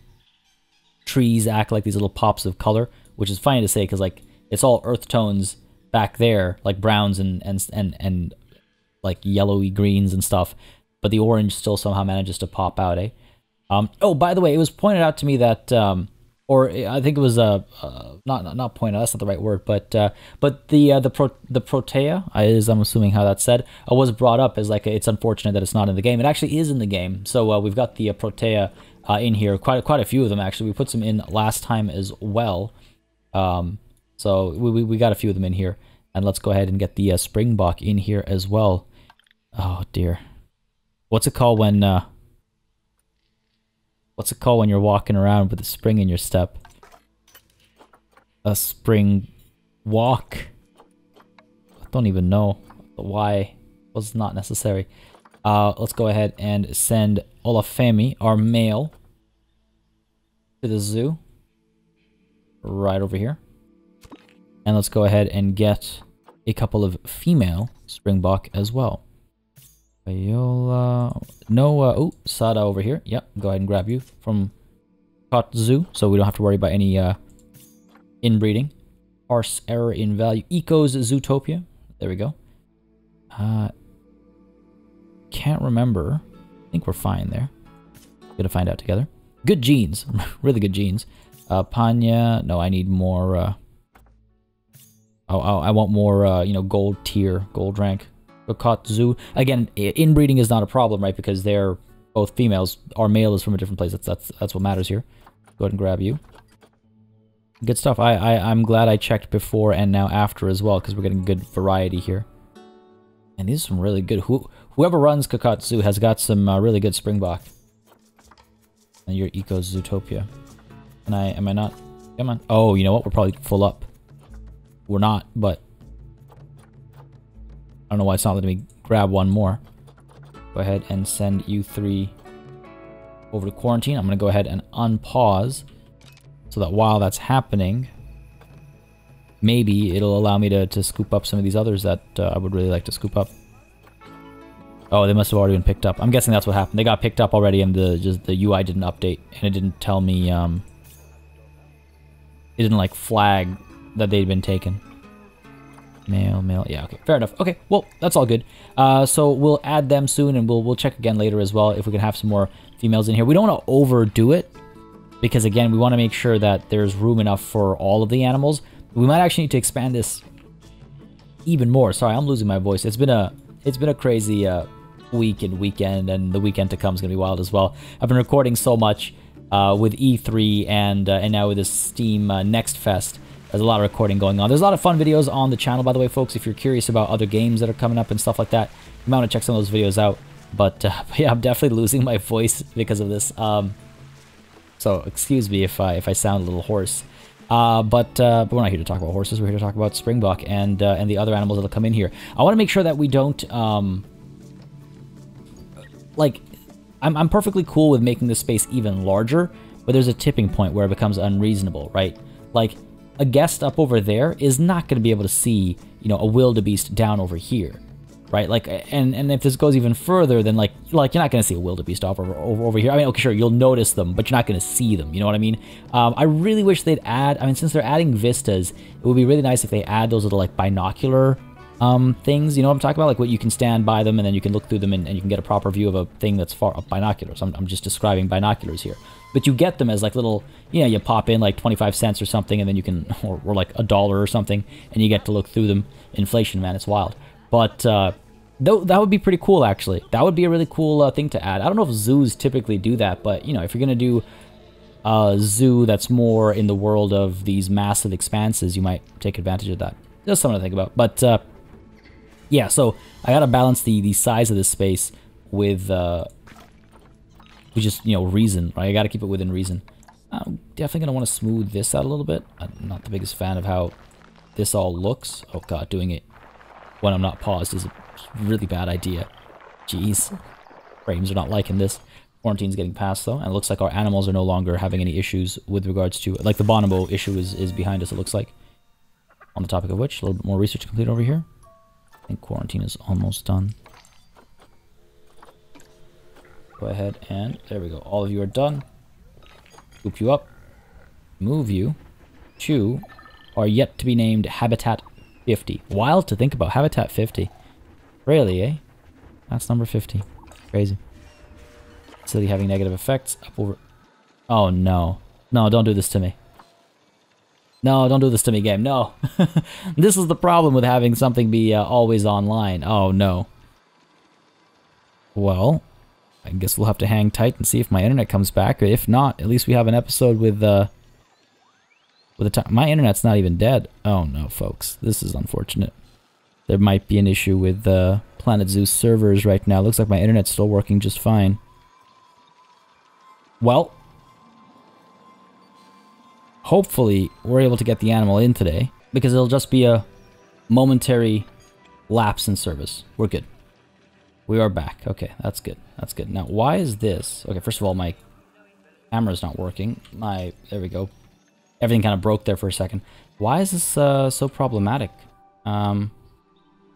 Speaker 1: trees act like these little pops of color, which is funny to say because like it's all earth tones back there, like browns and and and and like yellowy greens and stuff, but the orange still somehow manages to pop out. Eh? Um, oh, by the way, it was pointed out to me that um, or I think it was uh, uh not not point out that's not the right word, but uh, but the uh, the pro, the protea is I'm assuming how that's said uh, was brought up as like it's unfortunate that it's not in the game. It actually is in the game, so uh, we've got the uh, protea uh, in here, quite quite a few of them actually. We put some in last time as well, um, so we, we, we got a few of them in here, and let's go ahead and get the uh, springbok in here as well. Oh dear, what's it called when uh What's it called when you're walking around with a spring in your step? A spring walk? I don't even know why was not necessary. Uh, let's go ahead and send Olafemi, our male, to the zoo. Right over here. And let's go ahead and get a couple of female Springbok as well. Viola. No, uh, oh, Sada over here. Yep, go ahead and grab you from Cot Zoo, so we don't have to worry about any uh, inbreeding. Parse error in value. Ecos Zootopia. There we go. Uh, can't remember. I think we're fine there. Gonna find out together. Good genes. really good genes. Uh, Panya. No, I need more. Uh, oh, oh, I want more, uh, you know, gold tier, gold rank Zoo. Again, inbreeding is not a problem, right? Because they're both females. Our male is from a different place. That's that's that's what matters here. Go ahead and grab you. Good stuff. I, I I'm glad I checked before and now after as well because we're getting good variety here. And these are some really good. Who whoever runs Kakatsu has got some uh, really good Springbok. And your Eco Zootopia. And I am I not? Come on. Oh, you know what? We're probably full up. We're not, but I don't know why it's not letting me grab one more. Go ahead and send you three over to quarantine. I'm going to go ahead and unpause so that while that's happening, maybe it'll allow me to, to scoop up some of these others that uh, I would really like to scoop up. Oh, they must have already been picked up. I'm guessing that's what happened. They got picked up already and the just the UI didn't update and it didn't tell me um it didn't like flag that they'd been taken. Male, male. Yeah, okay. Fair enough. Okay, well, that's all good. Uh, so we'll add them soon, and we'll we'll check again later as well if we can have some more females in here. We don't want to overdo it, because again, we want to make sure that there's room enough for all of the animals. We might actually need to expand this even more. Sorry, I'm losing my voice. It's been a it's been a crazy uh, week and weekend, and the weekend to come is gonna be wild as well. I've been recording so much uh, with E3 and uh, and now with this Steam uh, Next Fest. There's a lot of recording going on. There's a lot of fun videos on the channel, by the way, folks. If you're curious about other games that are coming up and stuff like that, you might want to check some of those videos out. But, uh, but yeah, I'm definitely losing my voice because of this. Um, so excuse me if I if I sound a little hoarse. Uh, but uh, but we're not here to talk about horses. We're here to talk about Springbok and uh, and the other animals that'll come in here. I want to make sure that we don't um, like. I'm I'm perfectly cool with making this space even larger, but there's a tipping point where it becomes unreasonable, right? Like a guest up over there is not going to be able to see you know a wildebeest down over here right? Like, and and if this goes even further, then like like you're not gonna see a wildebeest over over, over here. I mean, okay, sure, you'll notice them, but you're not gonna see them. You know what I mean? Um, I really wish they'd add. I mean, since they're adding vistas, it would be really nice if they add those little like binocular um, things. You know what I'm talking about? Like what you can stand by them and then you can look through them and, and you can get a proper view of a thing that's far up binoculars. I'm, I'm just describing binoculars here. But you get them as like little, you know, you pop in like 25 cents or something and then you can, or, or like a dollar or something, and you get to look through them. Inflation, man, it's wild. But uh, th- that would be pretty cool, actually. That would be a really cool uh, thing to add. I don't know if zoos typically do that, but you know, if you're gonna do a zoo that's more in the world of these massive expanses, you might take advantage of that. Just something to think about. But uh, yeah, so I gotta balance the the size of this space with uh, with just you know reason, right? I gotta keep it within reason. I'm definitely gonna want to smooth this out a little bit. I'm not the biggest fan of how this all looks. Oh god, doing it when I'm not paused is a really bad idea. Jeez. Frames are not liking this. Quarantine's getting passed though, and it looks like our animals are no longer having any issues with regards to like the bonobo issue is, is behind us, it looks like. On the topic of which, a little bit more research complete over here. Think quarantine is almost done. Go ahead and there we go. All of you are done. Scoop you up. Move you to our yet to be named Habitat 50. Wild to think about. Habitat 50. Really, eh? That's number 50. Crazy. City having negative effects. Up over. Oh no. No, don't do this to me. No, don't do this to me, game. No. this is the problem with having something be uh, always online. Oh no. Well, I guess we'll have to hang tight and see if my internet comes back. If not, at least we have an episode with uh, with the time. My internet's not even dead. Oh no, folks. This is unfortunate there might be an issue with the Planet Zoo servers right now. Looks like my internet's still working just fine. Well, hopefully we're able to get the animal in today because it'll just be a momentary lapse in service. We're good. We are back. Okay, that's good. That's good. Now, why is this? Okay, first of all, my camera's not working. My, there we go. Everything kind of broke there for a second. Why is this uh, so problematic? Um,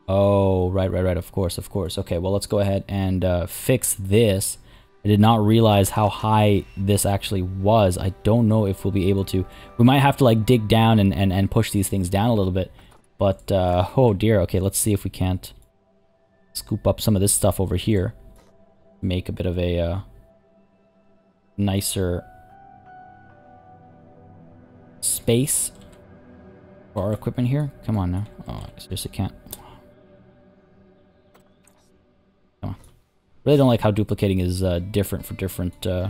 Speaker 1: Oh, right, right, right. Of course, of course. Okay, well, let's go ahead and uh, fix this. I did not realize how high this actually was. I don't know if we'll be able to. We might have to like dig down and, and, and push these things down a little bit. But, uh, oh dear. Okay, let's see if we can't scoop up some of this stuff over here. Make a bit of a uh, nicer space for our equipment here. Come on now. Oh, I seriously can't. Really don't like how duplicating is uh, different for different uh,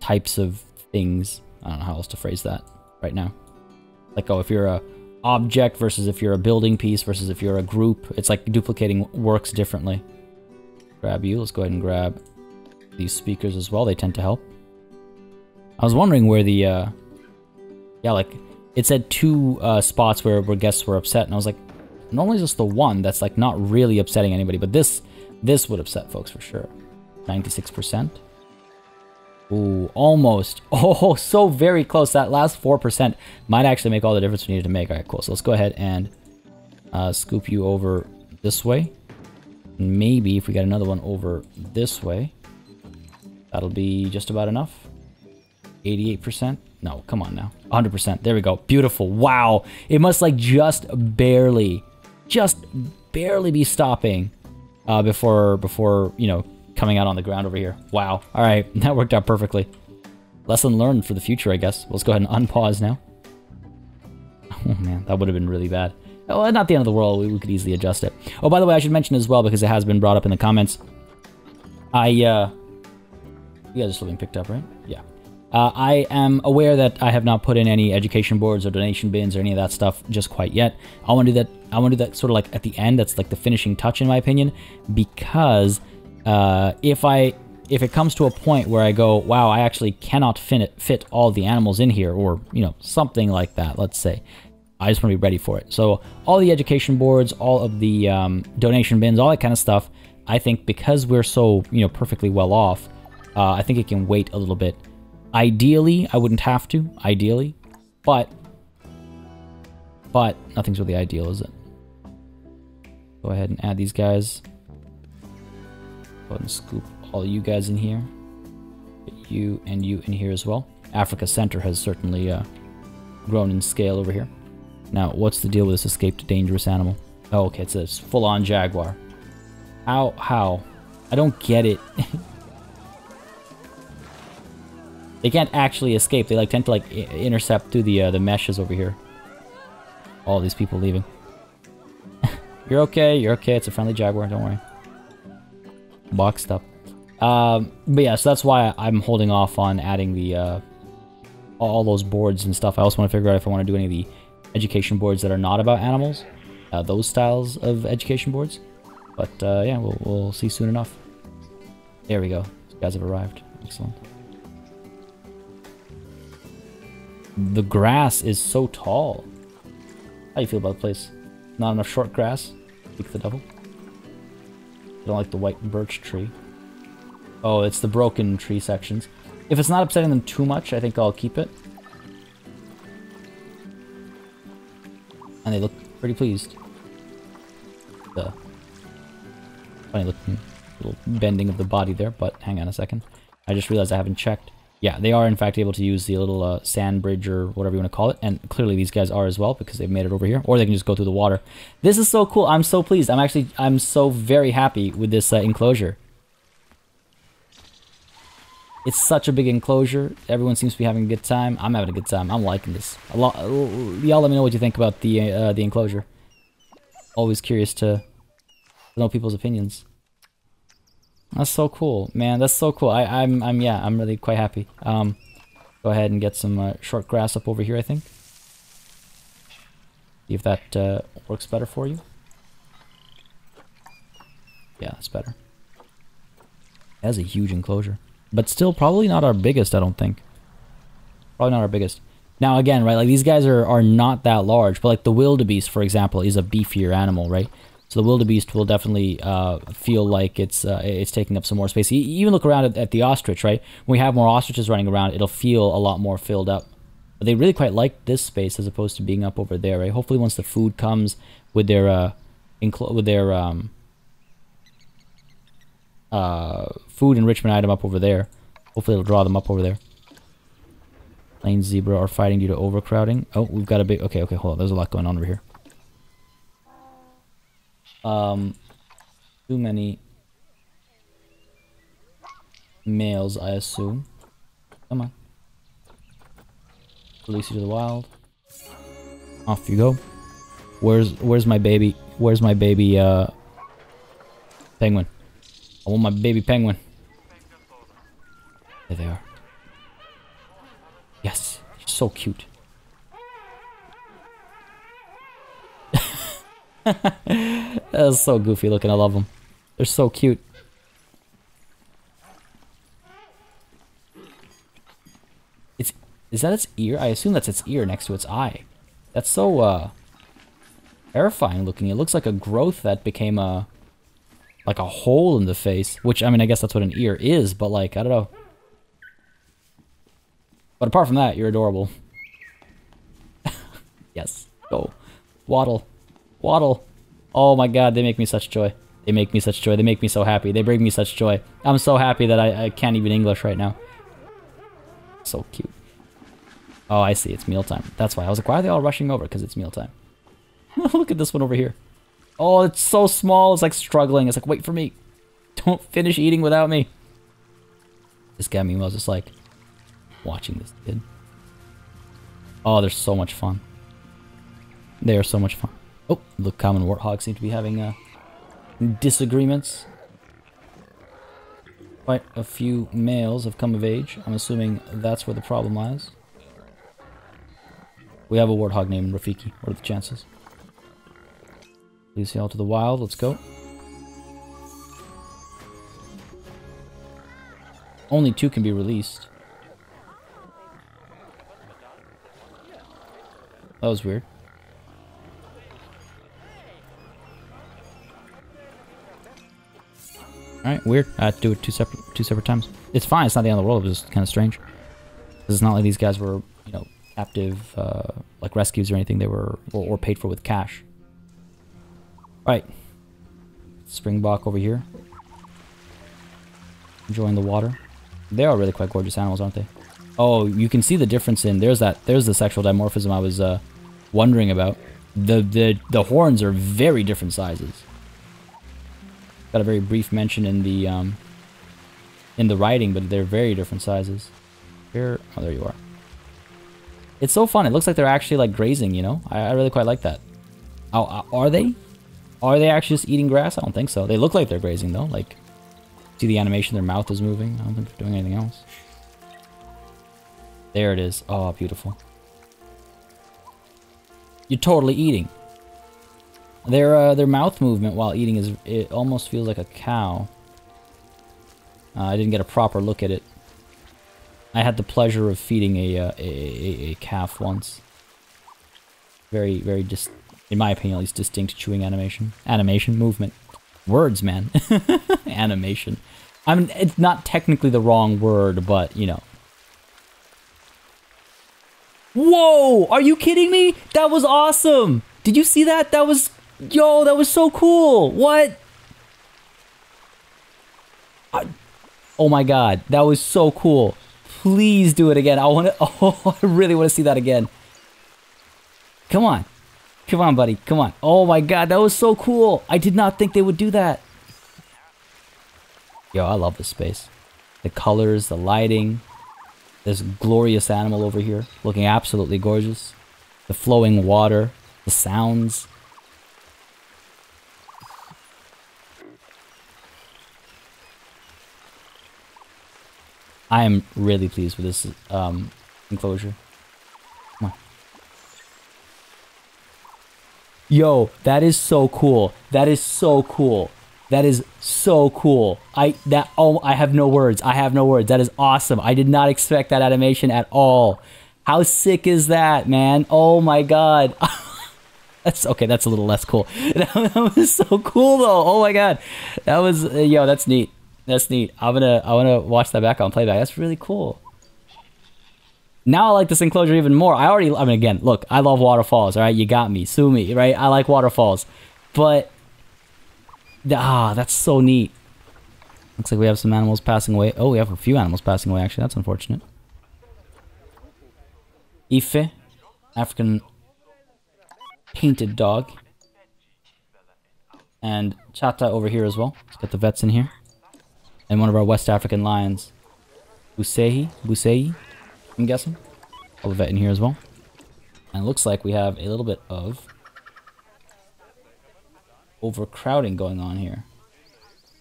Speaker 1: types of things. I don't know how else to phrase that right now. Like, oh, if you're a object versus if you're a building piece versus if you're a group, it's like duplicating works differently. Grab you. Let's go ahead and grab these speakers as well. They tend to help. I was wondering where the, uh, yeah, like, it said two uh, spots where, where guests were upset, and I was like, normally just the one that's like not really upsetting anybody, but this this would upset folks for sure. 96%. Ooh, almost. Oh, so very close. That last 4% might actually make all the difference we needed to make. All right, cool. So let's go ahead and uh, scoop you over this way. Maybe if we get another one over this way, that'll be just about enough. 88%. No, come on now. 100%. There we go. Beautiful. Wow. It must like just barely, just barely be stopping uh, before before you know coming out on the ground over here. Wow. All right, that worked out perfectly. Lesson learned for the future, I guess. Let's go ahead and unpause now. Oh man, that would have been really bad. Oh, not the end of the world. We, we could easily adjust it. Oh, by the way, I should mention as well because it has been brought up in the comments. I uh, You guys are still being picked up, right? Yeah. Uh, I am aware that I have not put in any education boards or donation bins or any of that stuff just quite yet. I want to do that. I want to do that sort of like at the end. That's like the finishing touch, in my opinion, because uh, if I if it comes to a point where I go, wow, I actually cannot fit fit all the animals in here, or you know something like that. Let's say, I just want to be ready for it. So all the education boards, all of the um, donation bins, all that kind of stuff. I think because we're so you know perfectly well off, uh, I think it can wait a little bit Ideally, I wouldn't have to, ideally, but, but nothing's really ideal, is it? Go ahead and add these guys. Go ahead and scoop all you guys in here. Get you and you in here as well. Africa Center has certainly uh, grown in scale over here. Now, what's the deal with this escaped dangerous animal? Oh, okay, it's a full-on jaguar. How? How? I don't get it. They can't actually escape. They like tend to like intercept through the uh, the meshes over here. All these people leaving. you're okay. You're okay. It's a friendly jaguar. Don't worry. Boxed up. Um, but yeah, so that's why I'm holding off on adding the uh, all those boards and stuff. I also want to figure out if I want to do any of the education boards that are not about animals. Uh, those styles of education boards. But uh, yeah, we'll, we'll see soon enough. There we go. These guys have arrived. Excellent. The grass is so tall. How you feel about the place? Not enough short grass? Speak the devil. I don't like the white birch tree. Oh, it's the broken tree sections. If it's not upsetting them too much, I think I'll keep it. And they look pretty pleased. The funny looking little bending of the body there, but hang on a second. I just realized I haven't checked. Yeah, they are in fact able to use the little uh, sand bridge or whatever you want to call it, and clearly these guys are as well because they've made it over here, or they can just go through the water. This is so cool. I'm so pleased. I'm actually I'm so very happy with this uh, enclosure. It's such a big enclosure. Everyone seems to be having a good time. I'm having a good time. I'm liking this. A lot. Y'all, let me know what you think about the uh, the enclosure. Always curious to know people's opinions. That's so cool, man. That's so cool. I, I'm, I'm, yeah, I'm really quite happy. Um, go ahead and get some uh, short grass up over here, I think. See if that uh, works better for you. Yeah, that's better. That's a huge enclosure. But still, probably not our biggest, I don't think. Probably not our biggest. Now, again, right, like, these guys are, are not that large, but, like, the wildebeest, for example, is a beefier animal, right? So the wildebeest will definitely uh, feel like it's uh, it's taking up some more space. Even look around at, at, the ostrich, right? When we have more ostriches running around, it'll feel a lot more filled up. But they really quite like this space as opposed to being up over there, right? Hopefully, once the food comes with their uh, with their um, uh, food enrichment item up over there, hopefully it'll draw them up over there. Plains zebra are fighting due to overcrowding. Oh, we've got a big. Okay, okay, hold on. There's a lot going on over here. Um, too many males, I assume. Come on. Release you to the wild. Off you go. Where's where's my baby? Where's my baby uh penguin? I want my baby penguin. There they are. Yes, so cute. That's so goofy looking. I love them. They're so cute. It's is that its ear? I assume that's its ear next to its eye. That's so uh terrifying looking. It looks like a growth that became a like a hole in the face, which I mean I guess that's what an ear is, but like I don't know. But apart from that, you're adorable. yes. Go. Waddle. Waddle. Oh my god, they make me such joy. They make me such joy. They make me so happy. They bring me such joy. I'm so happy that I, I can't even English right now. So cute. Oh, I see. It's mealtime. That's why. I was like, why are they all rushing over? Because it's mealtime. Look at this one over here. Oh, it's so small. It's like struggling. It's like, wait for me. Don't finish eating without me. This guy, meanwhile, just like watching this kid. Oh, they're so much fun. They are so much fun. Oh, the common warthog seem to be having uh, disagreements. Quite a few males have come of age. I'm assuming that's where the problem lies. We have a warthog named Rafiki. What are the chances? Please sail to the wild. Let's go. Only two can be released. That was weird. Alright, weird. I had to do it two separate two separate times. It's fine, it's not the end of the world, it was kind of strange. It's not like these guys were, you know, captive, uh, like rescues or anything. They were, or, or paid for with cash. Right. Springbok over here. Enjoying the water. They are really quite gorgeous animals, aren't they? Oh, you can see the difference in, there's that, there's the sexual dimorphism I was, uh, wondering about. The, the, the horns are very different sizes. Got a very brief mention in the, um, in the writing, but they're very different sizes. Here, oh, there you are. It's so fun. It looks like they're actually like grazing, you know? I, I really quite like that. Oh, are they? Are they actually just eating grass? I don't think so. They look like they're grazing though. Like, see the animation? Their mouth is moving. I don't think they're doing anything else. There it is. Oh, beautiful. You're totally eating. Their uh, their mouth movement while eating is it almost feels like a cow. Uh, I didn't get a proper look at it. I had the pleasure of feeding a uh, a, a, a, calf once. Very very just, in my opinion, at least distinct chewing animation, animation movement, words, man, animation. I mean, it's not technically the wrong word, but you know, Whoa! Are you kidding me? That was awesome! Did you see that? That was... Yo, that was so cool! What? I, oh my god, that was so cool. Please do it again. I want to... Oh, I really want to see that again. Come on. Come on, buddy. Come on. Oh my god, that was so cool. I did not think they would do that. Yo, I love this space. The colors, the lighting, this glorious animal over here, looking absolutely gorgeous. The flowing water, the sounds. I am really pleased with this um, enclosure. Come on. Yo, that is so cool. That is so cool. That is so cool. I that oh I have no words. I have no words. That is awesome. I did not expect that animation at all. How sick is that, man? Oh my god. that's okay. That's a little less cool. That, was so cool though. Oh my god. That was uh, yo. That's neat. That's neat. I'm gonna I wanna watch that back on playback. That's really cool. Now I like this enclosure even more. I already I mean again, look, I love waterfalls, all right? You got me. Sue me, right? I like waterfalls. But Ah, that's so neat. Looks like we have some animals passing away. Oh, we have a few animals passing away, actually. That's unfortunate. Ife, African painted dog. And Chata over here as well. Let's get the vets in here. And one of our West African lions. Busehi, Busehi, I'm guessing. Have a vet in here as well. And it looks like we have a little bit of overcrowding going on here.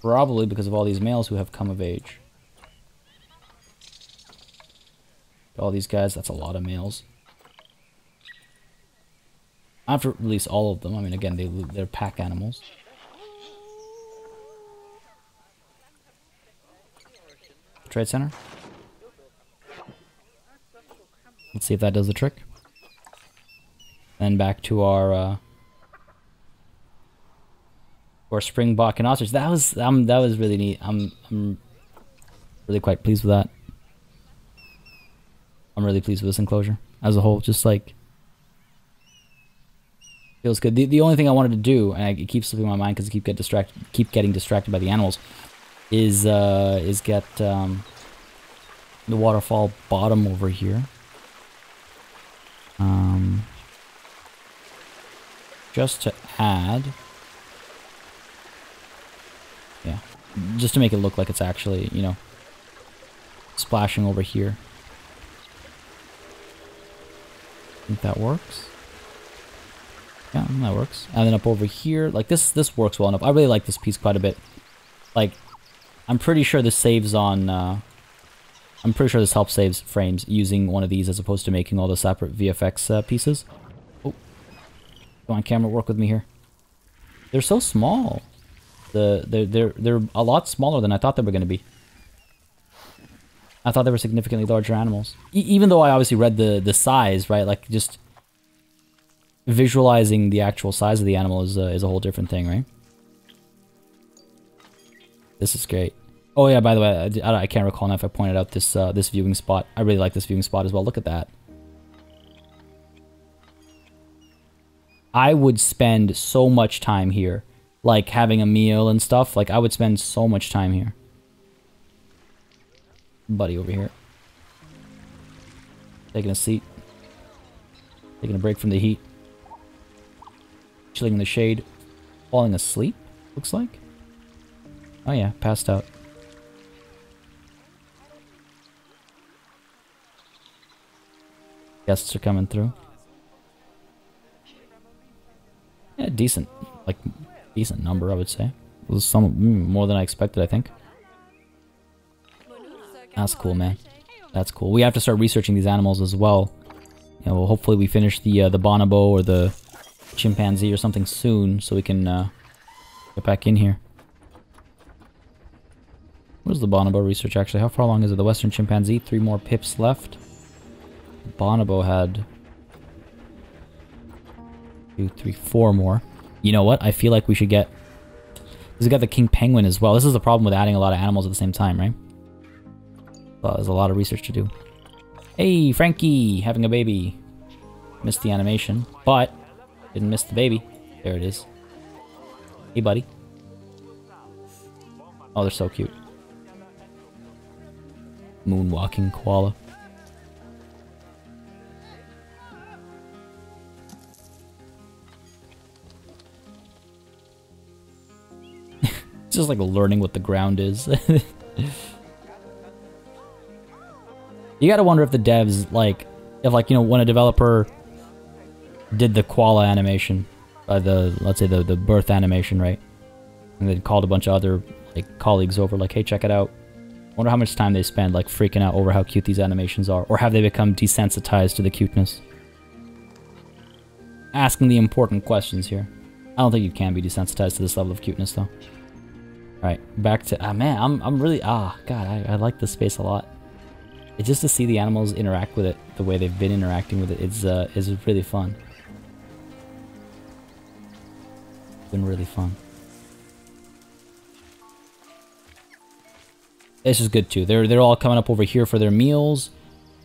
Speaker 1: Probably because of all these males who have come of age. All these guys, that's a lot of males. I have to release all of them. I mean, again, they, they're pack animals. Trade center. Let's see if that does the trick. Then back to our uh, or springbok and ostrich. That was um that was really neat. I'm I'm really quite pleased with that. I'm really pleased with this enclosure as a whole. Just like feels good. The the only thing I wanted to do, and I, it keeps slipping my mind because I keep get distracted, keep getting distracted by the animals, is uh is get um the waterfall bottom over here. Um, just to add yeah, just to make it look like it's actually, you know, splashing over here. I think that works. Yeah, that works. And then up over here, like this, this works well enough. I really like this piece quite a bit. Like, I'm pretty sure this saves on, uh, I'm pretty sure this helps saves frames using one of these as opposed to making all the separate VFX uh, pieces. Oh. Come on, camera, work with me here. They're so small. The they're they're they're a lot smaller than I thought they were going to be. I thought they were significantly larger animals. E even though I obviously read the the size, right? Like just visualizing the actual size of the animal is uh, is a whole different thing, right? This is great. Oh yeah, by the way, I, I can't recall now if I pointed out this uh, this viewing spot. I really like this viewing spot as well. Look at that. I would spend so much time here like having a meal and stuff. Like I would spend so much time here. Buddy over here. Taking a seat. Taking a break from the heat. Chilling in the shade. Falling asleep, looks like. Oh yeah, passed out. Guests are coming through. Yeah, decent. Like decent number, I would say. Some mm, more than I expected, I think. That's cool, man. That's cool. We have to start researching these animals as well. You know, hopefully we finish the uh, the bonobo or the chimpanzee or something soon, so we can uh, get back in here. Where's the bonobo research actually? How far along is it? The western chimpanzee, three more pips left. Bonobo had two, three, four more. You know what? I feel like we should get... Because we got the king penguin as well. This is the problem with adding a lot of animals at the same time, right? Well, there's a lot of research to do. Hey, Frankie! Having a baby. Missed the animation, but didn't miss the baby. There it is. Hey, buddy. Oh, they're so cute. Moonwalking koala. Just like learning what the ground is. you gotta wonder if the devs, like, if like, you know, when a developer did the koala animation, uh, the, let's say the, the birth animation, right? And they called a bunch of other, like, colleagues over, like, hey, check it out. wonder how much time they spend, like, freaking out over how cute these animations are. Or have they become desensitized to the cuteness? Asking the important questions here. I don't think you can be desensitized to this level of cuteness, though. Alright, back to... Ah, man, I'm, I'm really... Ah, God, I, I like this space a lot. It's just to see the animals interact with it the way they've been interacting with it, it is, uh, is really fun. It's been really fun. This is good too. They're they're all coming up over here for their meals.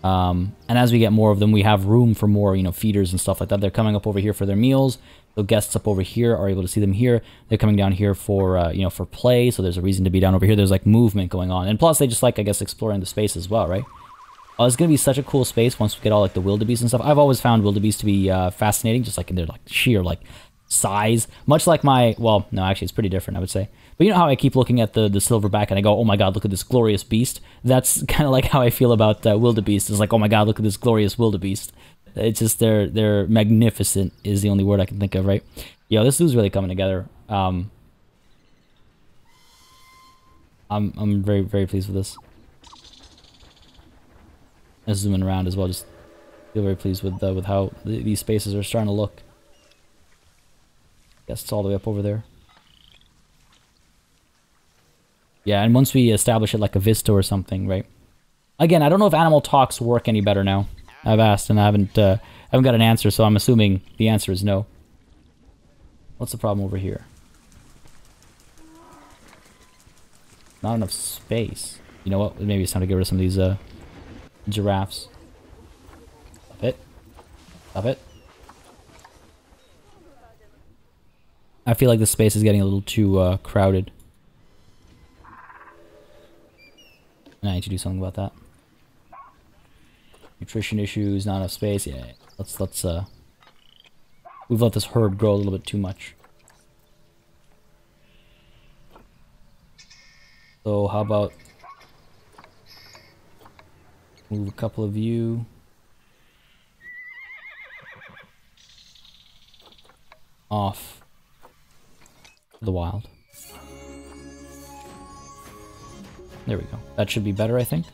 Speaker 1: Um, and as we get more of them, we have room for more, you know, feeders and stuff like that. They're coming up over here for their meals. The guests up over here are able to see them here. They're coming down here for, uh, you know, for play. So there's a reason to be down over here. There's like movement going on. And plus they just like, I guess, exploring the space as well, right? Oh, it's to be such a cool space once we get all like the wildebeest and stuff. I've always found wildebeest to be uh, fascinating, just like in their like sheer like size. Much like my, well, no, actually it's pretty different, I would say. But you know how I keep looking at the, the silverback and I go, oh my god, look at this glorious beast? That's kind of like how I feel about uh, wildebeest. It's like, oh my god, look at this glorious wildebeest. It's just they're they're magnificent is the only word I can think of, right? Yo, this zoo's really coming together. Um, I'm I'm very very pleased with this. Let's zooming around as well. Just feel very pleased with uh, with how th these spaces are starting to look. Guess it's all the way up over there. Yeah, and once we establish it like a vista or something, right? Again, I don't know if animal talks work any better now. I've asked and I haven't uh, haven't got an answer, so I'm assuming the answer is no. What's the problem over here? Not enough space. You know what? Maybe it's time to get rid of some of these uh, giraffes. Stop it. Stop it. I feel like the space is getting a little too uh, crowded. I need to do something about that. Nutrition issues, not enough space. Yeah, let's let's uh we've let this herd grow a little bit too much. So how about move a couple of you off the wild. There we go. That should be better, I think.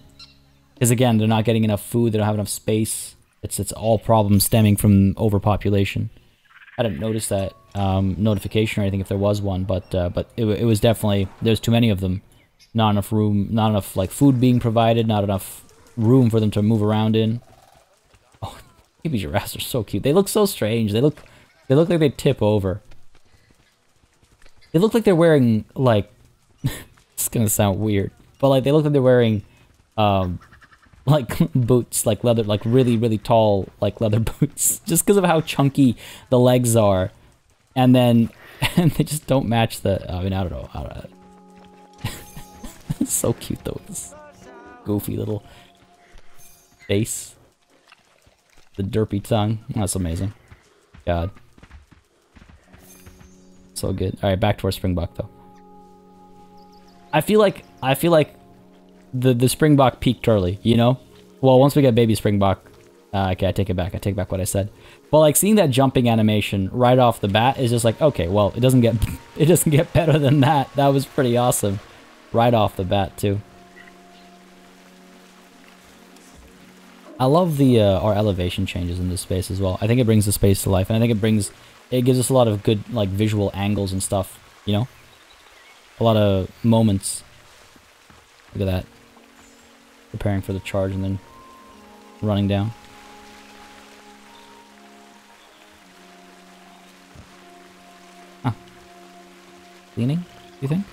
Speaker 1: Because again, they're not getting enough food. They don't have enough space. It's it's all problems stemming from overpopulation. I didn't notice that um, notification or anything if there was one, but uh, but it, it was definitely there's too many of them. Not enough room, not enough like food being provided, not enough room for them to move around in. Oh, baby giraffes are so cute. They look so strange. They look they look like they tip over. They look like they're wearing like it's gonna sound weird, but like they look like they're wearing um like boots, like leather, like really really tall like leather boots, just because of how chunky the legs are, and then and they just don't match the. I mean, I don't know. I don't know. so cute though. This goofy little face, the derpy tongue. That's amazing. God. So good. All right, back to our springbok though. I feel like I feel like the the springbok peaked early. You know, well once we get baby springbok, uh, okay, I take it back. I take back what I said. But like seeing that jumping animation right off the bat is just like okay, well it doesn't get it doesn't get better than that. That was pretty awesome, right off the bat too. I love the uh, our elevation changes in this space as well. I think it brings the space to life, and I think it brings it gives us a lot of good like visual angles and stuff. You know, a lot of moments. Look at that, preparing for the charge and then running down. Huh. Leaning, you think?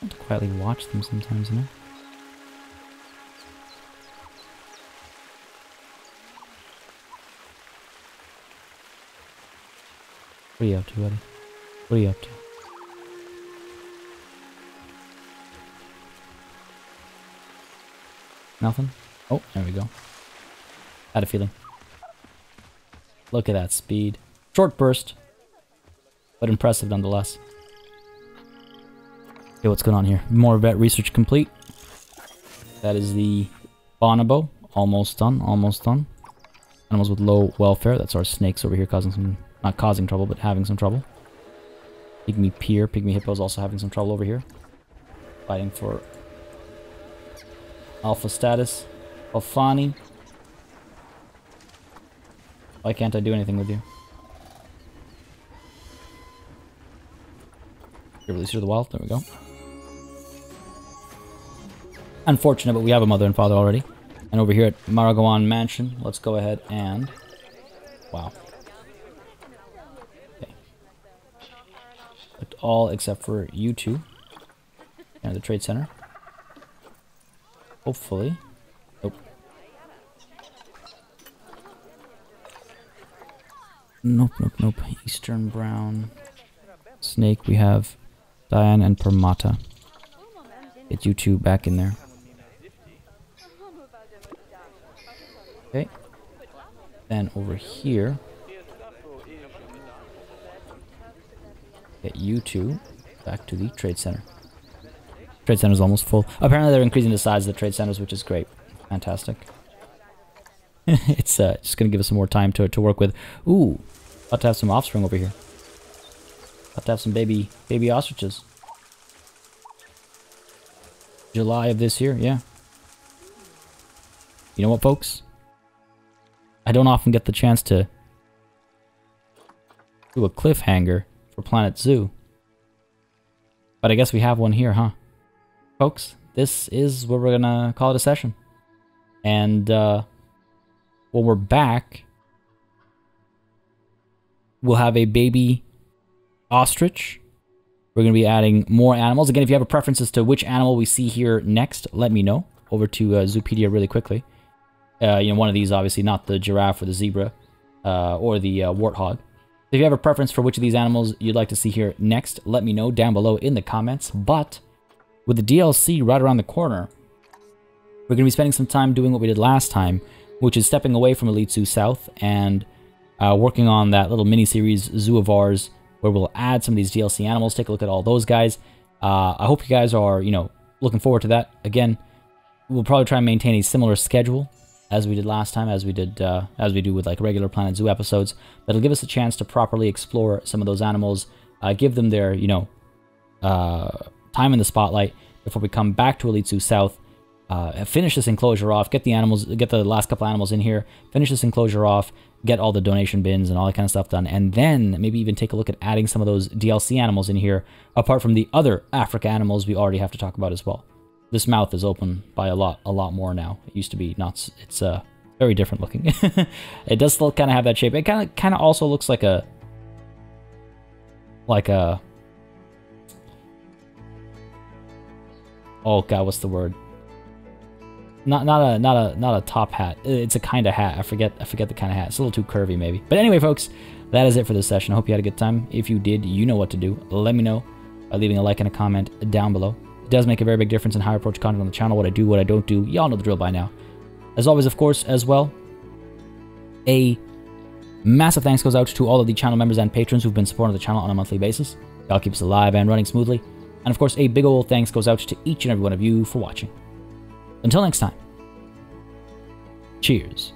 Speaker 1: I have to quietly watch them sometimes, you know? What are you up to, buddy? What are you up to? Nothing? Oh, there we go. Had a feeling. Look at that speed. Short burst, but impressive nonetheless. Okay, what's going on here? More vet research complete. That is the bonobo. Almost done, almost done. Animals with low welfare. That's our snakes over here causing some... Not causing trouble, but having some trouble. Pygmy Pier, Pygmy Hippo is also having some trouble over here. Fighting for alpha status. Alfani. Why can't I do anything with you? Here, release you to the wild. There we go. Unfortunate, but we have a mother and father already. And over here at Maragawan Mansion, let's go ahead and... Wow. All except for you two. And the Trade Center. Hopefully. Nope. Nope, nope, nope. Eastern Brown. Snake, we have Diane and Permata. Get you two back in there. Okay. Then over here. Get you two back to the trade center. Trade center's almost full. Apparently they're increasing the size of the trade centers, which is great. Fantastic. it's uh, just gonna give us some more time to, to work with. Ooh, about to have some offspring over here. About to have some baby baby ostriches. July of this year, yeah. You know what, folks? I don't often get the chance to do a cliffhanger for Planet Zoo. But I guess we have one here, huh? Folks, this is what we're gonna call it a session. And uh, when we're back, we'll have a baby ostrich. We're to be adding more animals. Again, if you have a preference as to which animal we see here next, let me know. Over to uh, Zoopedia really quickly. Uh, you know, one of these, obviously, not the giraffe or the zebra uh, or the uh, warthog. If you have a preference for which of these animals you'd like to see here next, let me know down below in the comments. But with the DLC right around the corner, we're going to be spending some time doing what we did last time, which is stepping away from Elite Zoo South and uh, working on that little mini-series Zoo of Ours where we'll add some of these DLC animals, take a look at all those guys. Uh, I hope you guys are, you know, looking forward to that. Again, we'll probably try and maintain a similar schedule as we did last time, as we did uh, as we do with like regular Planet Zoo episodes. That'll give us a chance to properly explore some of those animals, uh, give them their you know uh, time in the spotlight before we come back to Elite Zoo South. Uh, finish this enclosure off, get the animals, get the last couple animals in here, finish this enclosure off, get all the donation bins and all that kind of stuff done, and then maybe even take a look at adding some of those DLC animals in here, apart from the other Africa animals we already have to talk about as well. This mouth is open by a lot, a lot more now. It used to be not. It's uh very different looking. it does still kind of have that shape. It kind of, kind of also looks like a, like a. Oh god, what's the word? Not not a not a not a top hat. It's a kind of hat. I forget I forget the kind of hat. It's a little too curvy maybe. But anyway, folks, that is it for this session. I hope you had a good time. If you did, you know what to do. Let me know by leaving a like and a comment down below. It does make a very big difference in how I approach content on the channel, what I do, what I don't do. Y'all know the drill by now. As always, of course, as well, a massive thanks goes out to all of the channel members and patrons who've been supporting the channel on a monthly basis. Y'all keep us alive and running smoothly. And of course, a big old thanks goes out to each and every one of you for watching. Until next time, cheers.